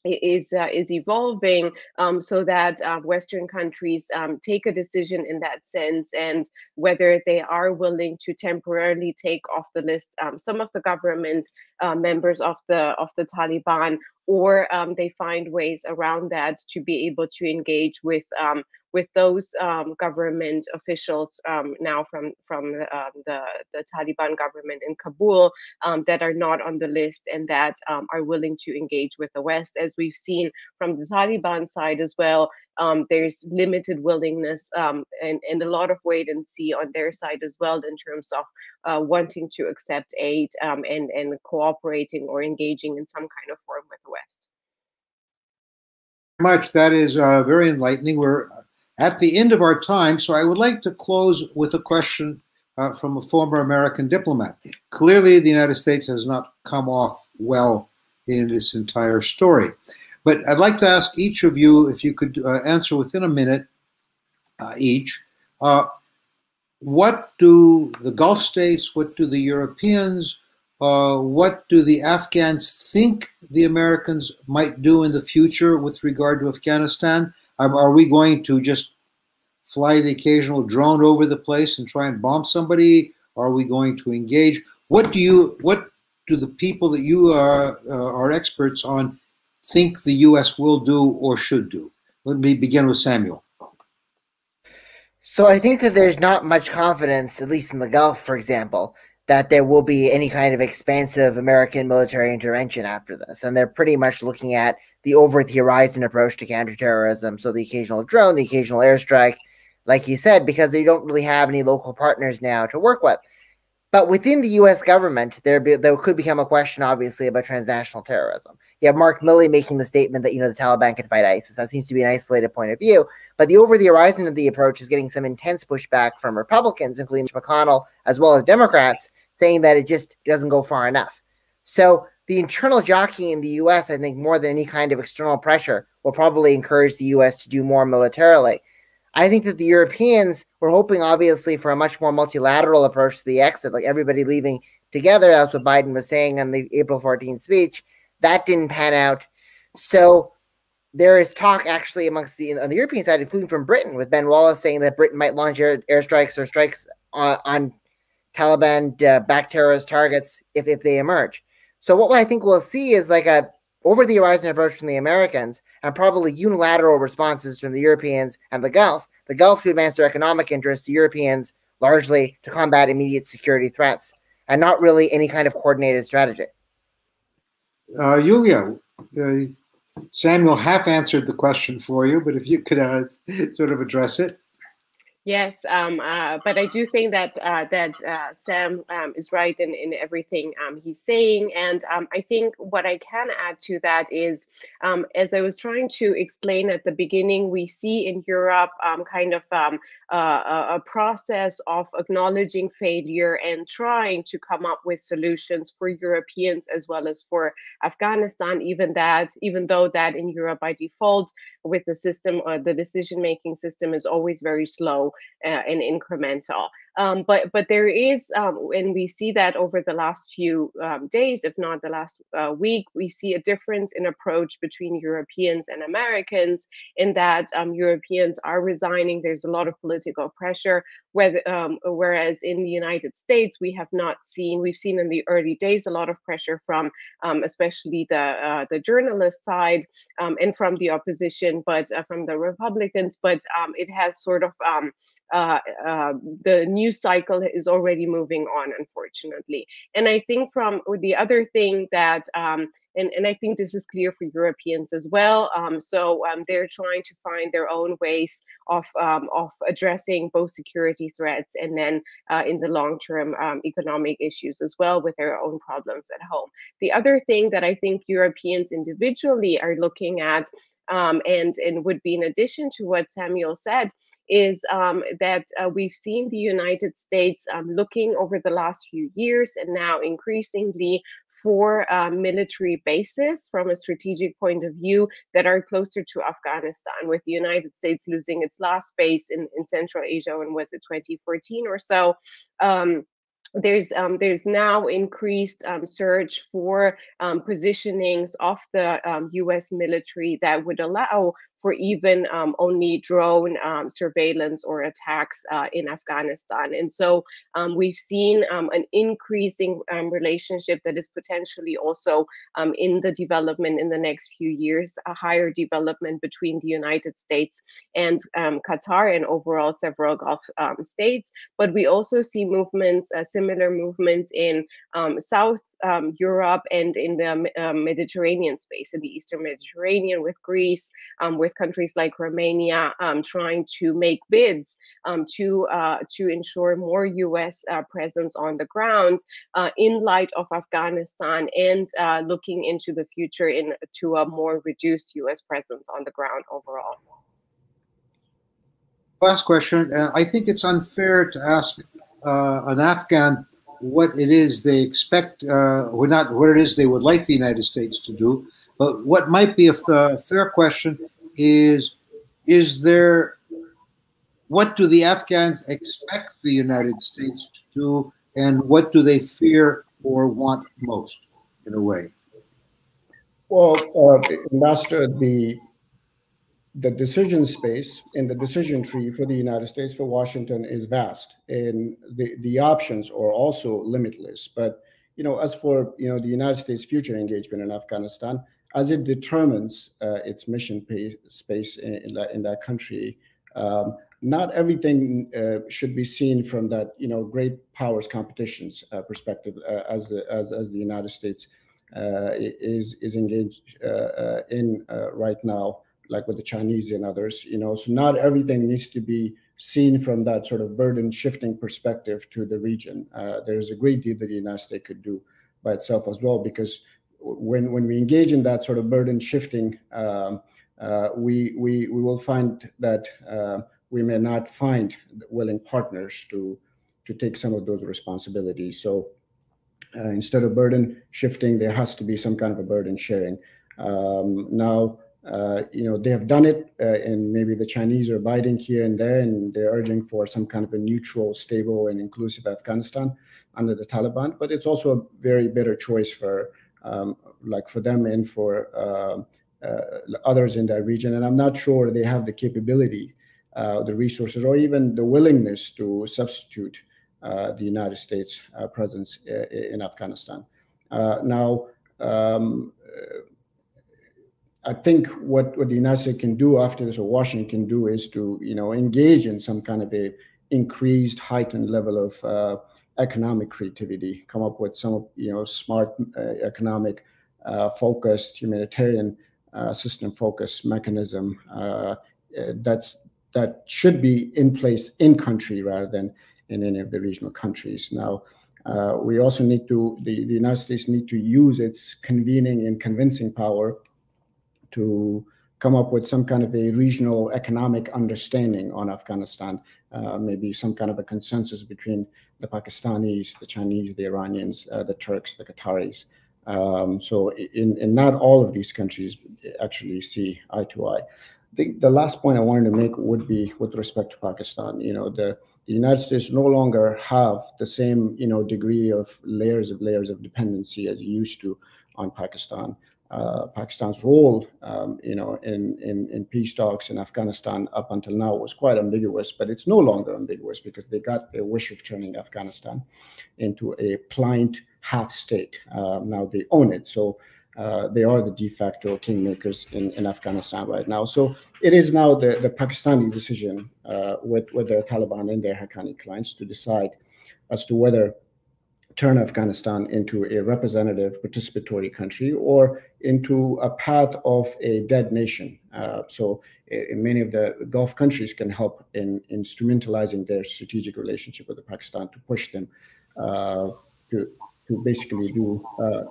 is uh, is evolving um, so that uh, Western countries um, take a decision in that sense, and whether they are willing to temporarily take off the list um, some of the government uh, members of the of the Taliban, or um, they find ways around that to be able to engage with um, with those um, government officials um, now from from um, the the Taliban government in Kabul um, that are not on the list and that um, are willing to engage with the West, as we've seen from the Taliban side as well. Um, there's limited willingness and, and a lot of wait and see on their side as well in terms of uh, wanting to accept aid and and cooperating or engaging in some kind of form with the West much. That is uh, very enlightening. We're at the end of our time, so I would like to close with a question uh, from a former American diplomat. Clearly, the United States has not come off well in this entire story. But I'd like to ask each of you if you could uh, answer within a minute uh, each. Uh, what do the Gulf states, what do the Europeans, uh, what do the Afghans think the Americans might do in the future with regard to Afghanistan? Are, are, we going to just fly the occasional drone over the place and try and bomb somebody? Are we going to engage? What do you what do the people that you are uh, are experts on think the U.S. will do or should do? Let me begin with Samuel. So I think that there's not much confidence, at least in the Gulf, for example, that there will be any kind of expansive American military intervention after this. And they're pretty much looking at the over the horizon approach to counterterrorism. So the occasional drone, the occasional airstrike, like you said, because they don't really have any local partners now to work with. But within the U.S. government, there be, there could become a question, obviously, about transnational terrorism. You have Mark Milley making the statement that you know the Taliban can fight ISIS. That seems to be an isolated point of view. But the over the horizon of the approach is getting some intense pushback from Republicans, including McConnell, as well as Democrats, saying that it just doesn't go far enough. So the internal jockey in the U.S., I think, more than any kind of external pressure, will probably encourage the U.S. to do more militarily. I think that the Europeans were hoping, obviously, for a much more multilateral approach to the exit, like everybody leaving together. That's what Biden was saying on the April 14th speech. That didn't pan out. So there is talk actually amongst the on the European side, including from Britain, with Ben Wallace saying that Britain might launch air, airstrikes or strikes on, on Taliban uh, back terrorist targets if, if they emerge. So what I think we'll see is like a over the horizon approach from the Americans and probably unilateral responses from the Europeans and the Gulf. The Gulf to advance their economic interests, the Europeans largely to combat immediate security threats, and not really any kind of coordinated strategy. Uh, Julia, uh, Samuel half answered the question for you, but if you could uh, [laughs] sort of address it. Yes, um, uh, but I do think that uh, that uh, Sam um, is right in, in everything um, he's saying, and um, I think what I can add to that is, um, as I was trying to explain at the beginning, we see in Europe um, kind of uh, a process of acknowledging failure and trying to come up with solutions for Europeans as well as for Afghanistan. Even that, even though that in Europe by default, with the system, uh, the decision making system is always very slow uh, and incremental. Um, but but there is, um, and we see that over the last few um, days, if not the last uh, week, we see a difference in approach between Europeans and Americans. In that um, Europeans are resigning. There's a lot of political pressure. Whether, um, whereas in the United States, we have not seen. We've seen in the early days a lot of pressure from, um, especially the uh, the journalist side and from the opposition, but uh, from the Republicans. But it has sort of uh, uh, the news cycle is already moving on, unfortunately. And I think from the other thing that, um, and, and I think this is clear for Europeans as well. Um, so um, they're trying to find their own ways of um, of addressing both security threats and then uh, in the long term um, economic issues as well with their own problems at home. The other thing that I think Europeans individually are looking at um, and and would be in addition to what Samuel said is um, that uh, we've seen the United States um, looking over the last few years and now increasingly for uh, military bases from a strategic point of view that are closer to Afghanistan, with the United States losing its last base in, in Central Asia, and was it 2014 or so? Um, there's um, there's now increased um, search for um, positionings of the U.S. Um, military that would allow for even um, only drone um, surveillance or attacks uh, in Afghanistan. And so um, we've seen um, an increasing um, relationship that is potentially also um, in the development in the next few years, a higher development between the United States and Qatar and overall several Gulf states. But we also see movements, uh, similar movements in South Europe and in the Mediterranean space, in the Eastern Mediterranean with Greece, with with countries like Romania um, trying to make bids um, to uh, to ensure more U.S. Uh, presence on the ground uh, in light of Afghanistan and uh, looking into the future in to a more reduced U.S. presence on the ground overall. Last question, and I think it's unfair to ask uh, an Afghan what it is they expect, uh, or not what it is they would like the United States to do, but what might be a fair question is is there what do the Afghans expect the United States to do, and what do they fear or want most, in a way? Well, uh, Ambassador, the the decision space in the decision tree for the United States for Washington is vast, and the the options are also limitless. But you know, as for you know the United States' future engagement in Afghanistan, as it determines uh, its mission pay, space in, in, that, in that country, um, not everything uh, should be seen from that you know great powers competitions uh, perspective uh, as, as as the United States uh, is is engaged uh, in right now, like with the Chinese and others. You know, so not everything needs to be seen from that sort of burden shifting perspective to the region. there's a great deal that the United States could do by itself as well because when when we engage in that sort of burden shifting, um, uh, we we we will find that uh, we may not find willing partners to to take some of those responsibilities. So uh, instead of burden shifting, there has to be some kind of a burden sharing. Um, now, uh, you know, they have done it, uh, and maybe the Chinese are biting here and there, and they're urging for some kind of a neutral, stable, and inclusive Afghanistan under the Taliban. But it's also a very better choice for um, like for them and for uh, uh, others in that region. And I'm not sure they have the capability, uh, the resources, or even the willingness to substitute the United States presence in Afghanistan. now, um, I think what, what the United States can do after this, or Washington can do, is to you know engage in some kind of a increased, heightened level of economic creativity, come up with some you know smart uh, economic uh, focused humanitarian uh, system focused mechanism that's that should be in place in country rather than in any of the regional countries. Now, uh, we also need to the, the United States need to use its convening and convincing power to come up with some kind of a regional economic understanding on Afghanistan, uh, maybe some kind of a consensus between the Pakistanis, the Chinese, the Iranians, uh, the Turks, the Qataris. Um, so in, in not all of these countries actually see eye to eye. The, the last point I wanted to make would be with respect to Pakistan. You know, the, the United States no longer have the same, you know, degree of layers of layers of dependency as used to on Pakistan uh, Pakistan's role, um, you know, in, in, in peace talks in Afghanistan up until now was quite ambiguous, but it's no longer ambiguous because they got their wish of turning Afghanistan into a pliant half state. Uh, now they own it, so uh, they are the de facto kingmakers in, in Afghanistan right now. So it is now the, the Pakistani decision uh, with, with the Taliban and their Haqqani clients to decide as to whether turn Afghanistan into a representative participatory country or into a path of a dead nation. Uh, so many of the Gulf countries can help in instrumentalizing their strategic relationship with Pakistan to push them uh, to, to basically do uh,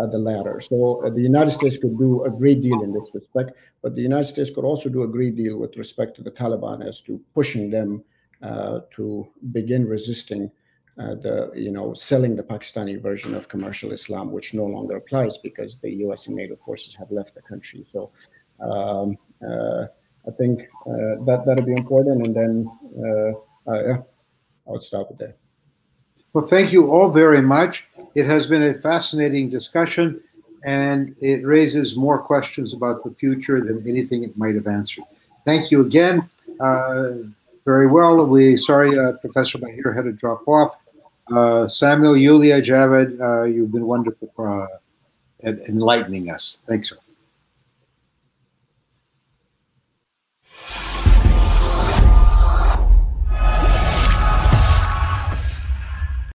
uh the latter. So uh, the United States could do a great deal in this respect, but the United States could also do a great deal with respect to the Taliban as to pushing them uh, to begin resisting uh, the you know selling the Pakistani version of commercial Islam, which no longer applies because the U.S. and NATO forces have left the country. So um, uh, I think uh, that that'll be important. And then uh, uh, yeah, I'll stop there. Well, thank you all very much. It has been a fascinating discussion, and it raises more questions about the future than anything it might have answered. Thank you again. very well. We sorry, Professor Baheer had to drop off. Uh, Samuel, Iulia, Javid, uh, you've been wonderful for uh, enlightening us. Thanks, sir.